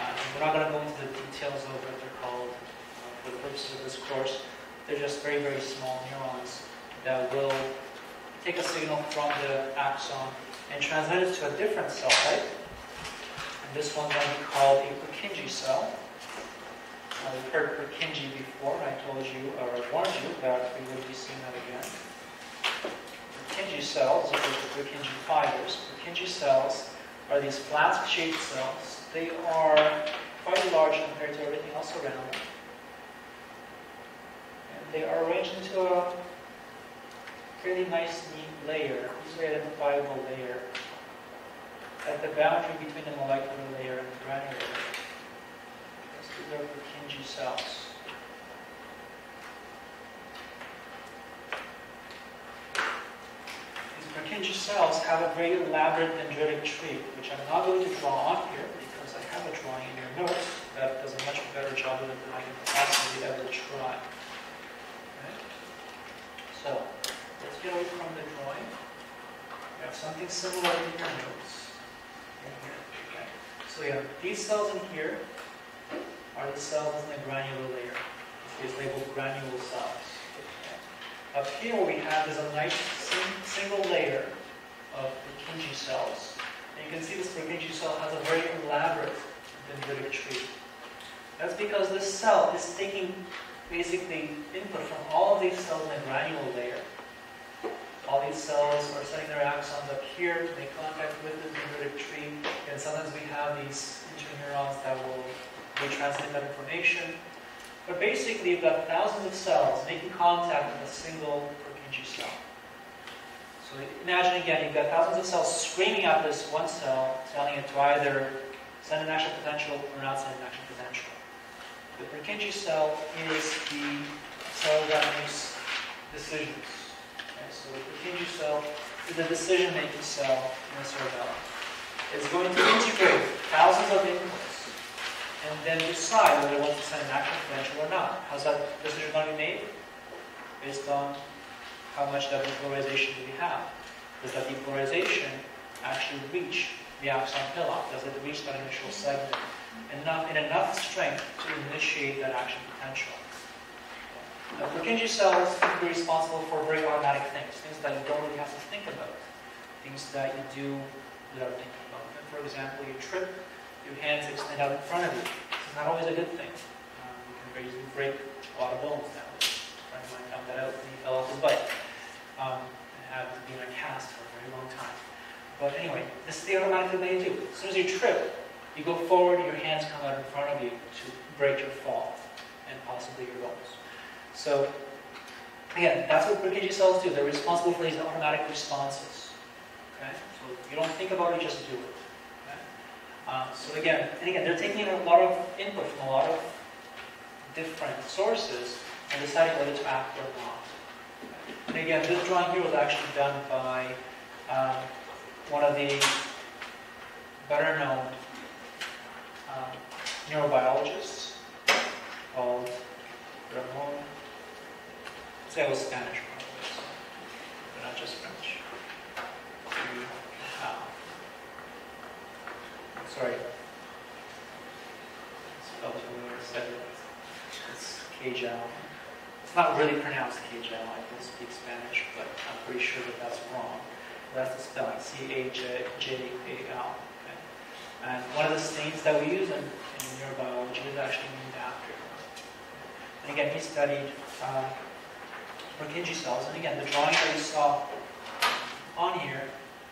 Uh, and we're not going to go into the details of what they're called uh, for the purposes of this course. They're just very, very small neurons that will take a signal from the axon and transmit it to a different cell type. And this one's going to be called a Purkinje cell. We've heard Purkinje before, and I told you, or I warned you, that we would be seeing that again. Purkinje cells, opposed to Purkinje fibers, Purkinje cells are these flask-shaped cells. They are quite large compared to everything else around them. And they are arranged into a fairly nice, neat layer, easily identifiable layer at the boundary between the molecular layer and the granular layer. Are Purkinje cells. These Purkinje cells have a very elaborate dendritic tree, which I'm not going to draw on here because I have a drawing in your notes that does a much better job of it than I can possibly ever try. So, let's get away from the drawing. We have something similar in your notes. In here. Okay? So we have these cells in here are the cells in the granular layer. It's labeled granule cells. Up here what we have is a nice sing- single layer of Purkinje cells. And you can see this Purkinje cell has a very elaborate dendritic tree. That's because this cell is taking basically input from all of these cells in the granule layer. All these cells are sending their axons up here to make contact with the dendritic tree, and sometimes we have these interneurons that will they transmit that information. But basically, you've got thousands of cells making contact with a single Purkinje cell. So imagine again, you've got thousands of cells screaming at this one cell, telling it to either send an action potential or not send an action potential. The Purkinje cell is the cell that makes decisions. Okay, so the Purkinje cell is a decision-making cell in the cerebellum. It's going to integrate thousands of inputs and then decide whether it wants to send an action potential or not. How's that decision going to be made? Based on how much depolarization do we have. Does that depolarization actually reach the axon hillock? Does it reach that initial segment enough, in enough strength to initiate that action potential? Now, Purkinje cells can be responsible for very automatic things, things that you don't really have to think about, things that you do without thinking about them. For example, you trip, your hands extend out in front of you. It's not always a good thing. Um, you can easily break a lot of bones that way. A friend of mine found that out when he fell off his bike um, and had to be in a cast for a very long time. But anyway, this is the automatic thing that you do. As soon as you trip, you go forward, your hands come out in front of you to break your fall and possibly your bones. So, again, that's what Purkinje cells do. They're responsible for these automatic responses. Okay? So you don't think about it, just do it. Uh, so again, and again, they're taking a lot of input from a lot of different sources and deciding whether to act or not. And again, this drawing here was actually done by um, one of the better known um, neurobiologists called Ramon. This guy was Spanish, probably, so, not just French. Uh, sorry. Spelled when I said it. It's Cajal. It's not really pronounced Cajal. I don't speak Spanish, but I'm pretty sure that that's wrong. That's the spelling, C-A-J-A-L. Okay? And one of the stains that we use in, in neurobiology is actually named after him. And again, he studied uh, Purkinje cells. And again, the drawing that you saw on here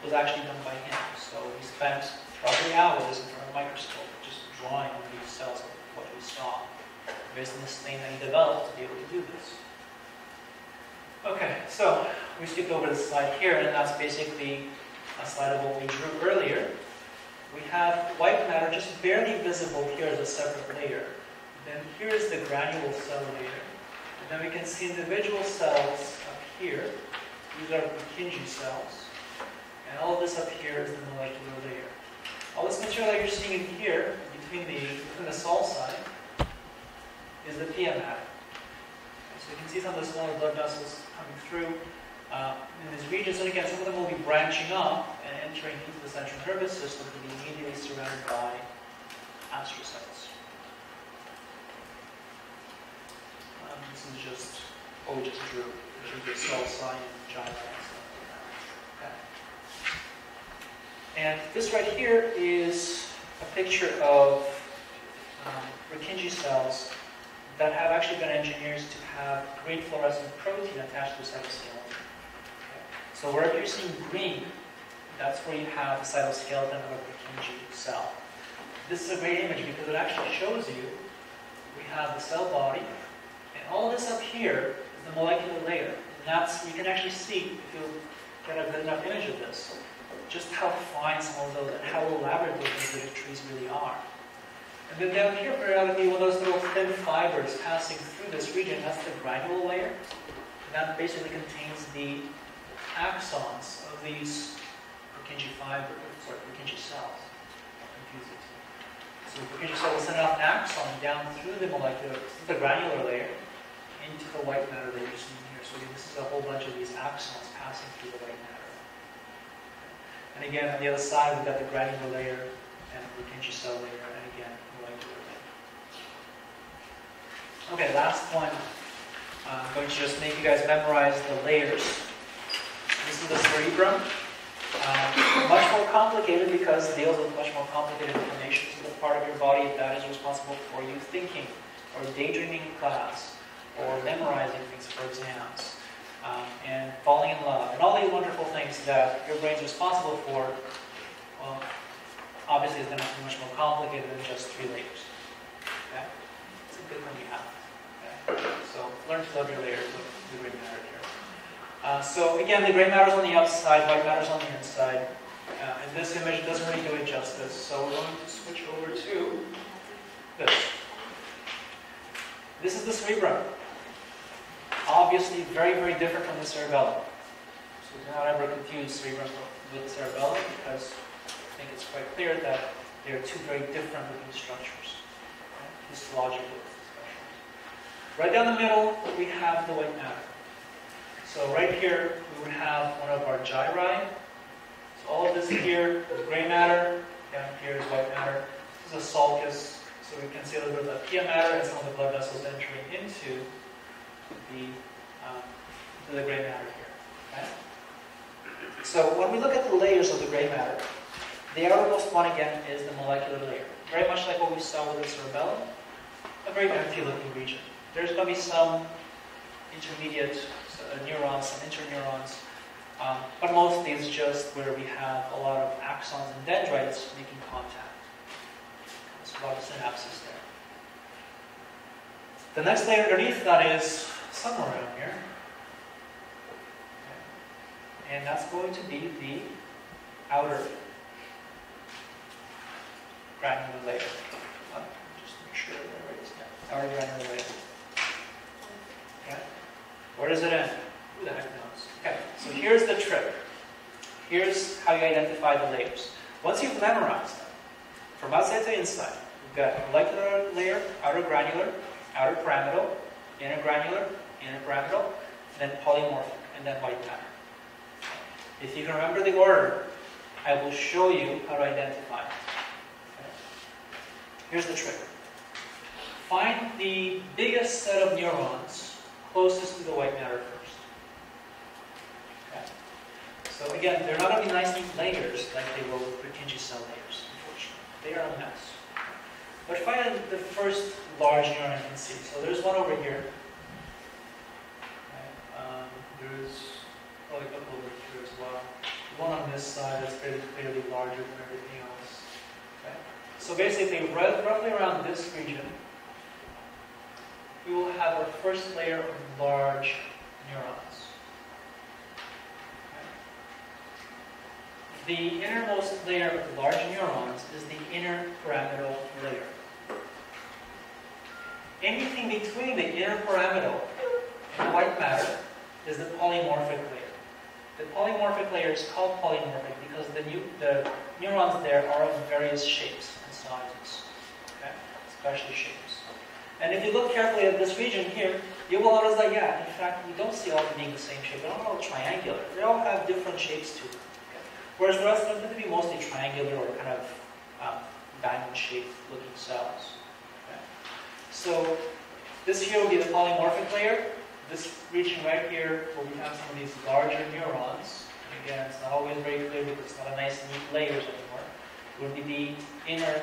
was actually done by him. So he spent probably hours in front of a microscope just drawing these cells what we saw based on the stain that he developed to be able to do this. Okay, so we skipped over the slide here, and that's basically a slide of what we drew earlier. We have white matter just barely visible here as a separate layer. Then here is the granule cell layer. And then we can see individual cells up here. These are Purkinje cells. And all of this up here is the molecular layer. All this material that you're seeing in here, between the, between the sulci, is the pia mater. So you can see some of the smaller blood vessels coming through uh, in these regions. And again, some of them will be branching off and entering into the central nervous system to be immediately surrounded by astrocytes. Um, this is just we just drew, which is the cell sign giant and stuff like that. Okay. And this right here is a picture of um, cells that have actually been engineered to have green fluorescent protein attached to the cytoskeleton. Okay. So wherever you're seeing green, that's where you have the cytoskeleton of a Purkinje cell. This is a great image because it actually shows you we have the cell body, and all this up here is the molecular layer. And that's, you can actually see, if you get a good enough image of this, just how fine some of those and how elaborate those individual trees really are. And then down here, periodically, one of those little thin fibers passing through this region, that's the granule layer. And that basically contains the axons of these Purkinje fiber, sorry, Purkinje cells. So the Purkinje cell will send off an axon down through the molecular, through the granular layer, into the white matter that you're seeing here. So this is a whole bunch of these axons passing through the white matter. And again, on the other side, we've got the granular layer and the Purkinje cell layer, and again, molecular layer. Okay, last one. I'm going to just make you guys memorize the layers. This is the cerebrum. Uh, much more complicated because it deals with much more complicated information. This the part of your body that is responsible for you thinking, or daydreaming in class, or memorizing things for exams, um, and falling in love, and all these wonderful things that your brain's responsible for. Well, obviously, it's going to be much more complicated than just three layers. Okay? It's a good thing you have. Okay? So learn to love your layers of the gray matter here. Uh, so again, the gray matter's on the outside, white matter's on the inside. Uh, and this image doesn't really do it justice, so we're going to switch over to this. This is the cerebrum. Obviously, very, very different from the cerebellum. So do not ever confuse cerebrum with cerebellum because I think it's quite clear that they are two very different looking structures, okay? histologically especially. Right down the middle, we have the white matter. So right here, we would have one of our gyri. So all of this here is gray matter, down here is white matter. This is a sulcus, so we can see a little bit of the pia mater and some of the blood vessels entering into the, um, the gray matter here. So when we look at the layers of the gray matter, the outermost one again is the molecular layer. Very much like what we saw with the cerebellum, a very empty looking region. There's going to be some intermediate uh, neurons, some interneurons, um, but mostly it's just where we have a lot of axons and dendrites making contact. There's a lot of synapses there. The next layer underneath that is somewhere around here. Okay. And that's going to be the outer granular layer. Uh, just make sure that I write this down. Outer granular layer. Okay. Where does it end? Who the heck knows? Okay, so here's the trick. Here's how you identify the layers. Once you've memorized them, from outside to inside, you've got molecular layer, outer granular, outer pyramidal, inner granular, pyramidal, then polymorphic, and then white matter. If you can remember the order, I will show you how to identify. Okay. Here's the trick. Find the biggest set of neurons closest to the white matter first. Okay. So again, they're not going to be nice neat layers like they will with Purkinje cell layers, unfortunately. They are a mess. But find the first large neuron you can see. So there's one over here. Okay. Um, there's a couple over here as well. One on this side is fairly clearly larger than everything else. Okay. So basically, roughly around this region, we will have our first layer of large neurons. The innermost layer of large neurons is the inner pyramidal layer. Anything between the inner pyramidal and white matter is the polymorphic layer. The polymorphic layer is called polymorphic because the, new, the neurons there are of various shapes and sizes, okay? especially shapes. And if you look carefully at this region here, you will notice that, yeah, in fact, we don't see all of them being the same shape. They're all triangular. They all have different shapes to them. okay? Whereas the rest of them tend to be mostly triangular or kind of um, diamond-shaped looking cells. okay? So this here will be the polymorphic layer. This region right here, where we have some of these larger neurons, again, it's not always very clear because it's not a nice neat layers anymore, would be the inner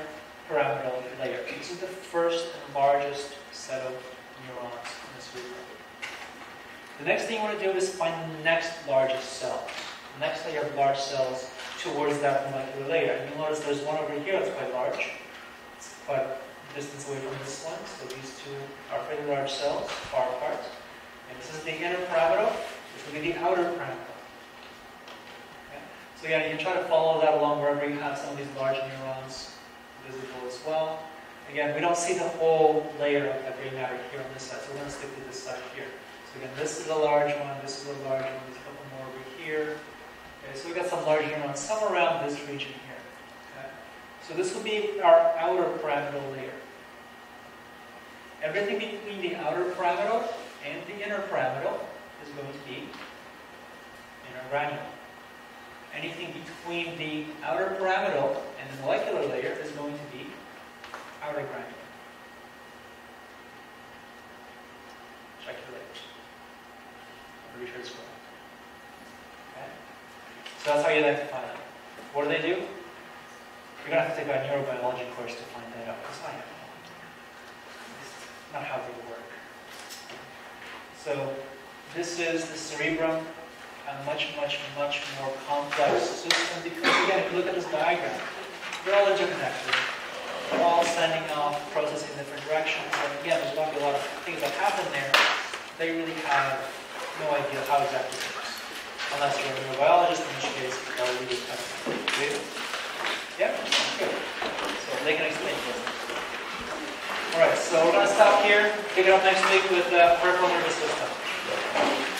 pyramidal layer. This is the first and largest set of neurons in this region. The next thing you want to do is find the next largest cell. The next layer of large cells towards that molecular layer. And you'll notice there's one over here that's quite large. It's quite distance away from this one. So these two are pretty large cells, far apart. This is the inner pyramidal. This will be the outer pyramidal. Okay? So again, you can try to follow that along wherever you have some of these large neurons visible as well. Again, we don't see the whole layer of gray matter here on this side, so we're going to stick to this side here. So again, this is a large one, this is a large one, there's a couple more over here. Okay, so we've got some large neurons somewhere around this region here. Okay? So this will be our outer pyramidal layer. Everything between the outer pyramidal and the inner pyramidal is going to be inner granule. Anything between the outer pyramidal and the molecular layer is going to be outer granule. Check your layers. I'm pretty sure it's correct. Okay? So that's how you identify them. What do they do? You're going to have to take a neurobiology course to find that out. Because I have not how they work. So this is the cerebrum, a much, much, much more complex system because, again, if you look at this diagram, they're all interconnected. They're all sending off, processing in different directions. And again, there's going to be a lot of things that happen there. They really have no idea how exactly it works. Unless you're a neurobiologist, in which case, they'll really kind of. Yep, good. So they can explain. All right, so we're going to stop here, pick it up next week with uh, peripheral nervous system.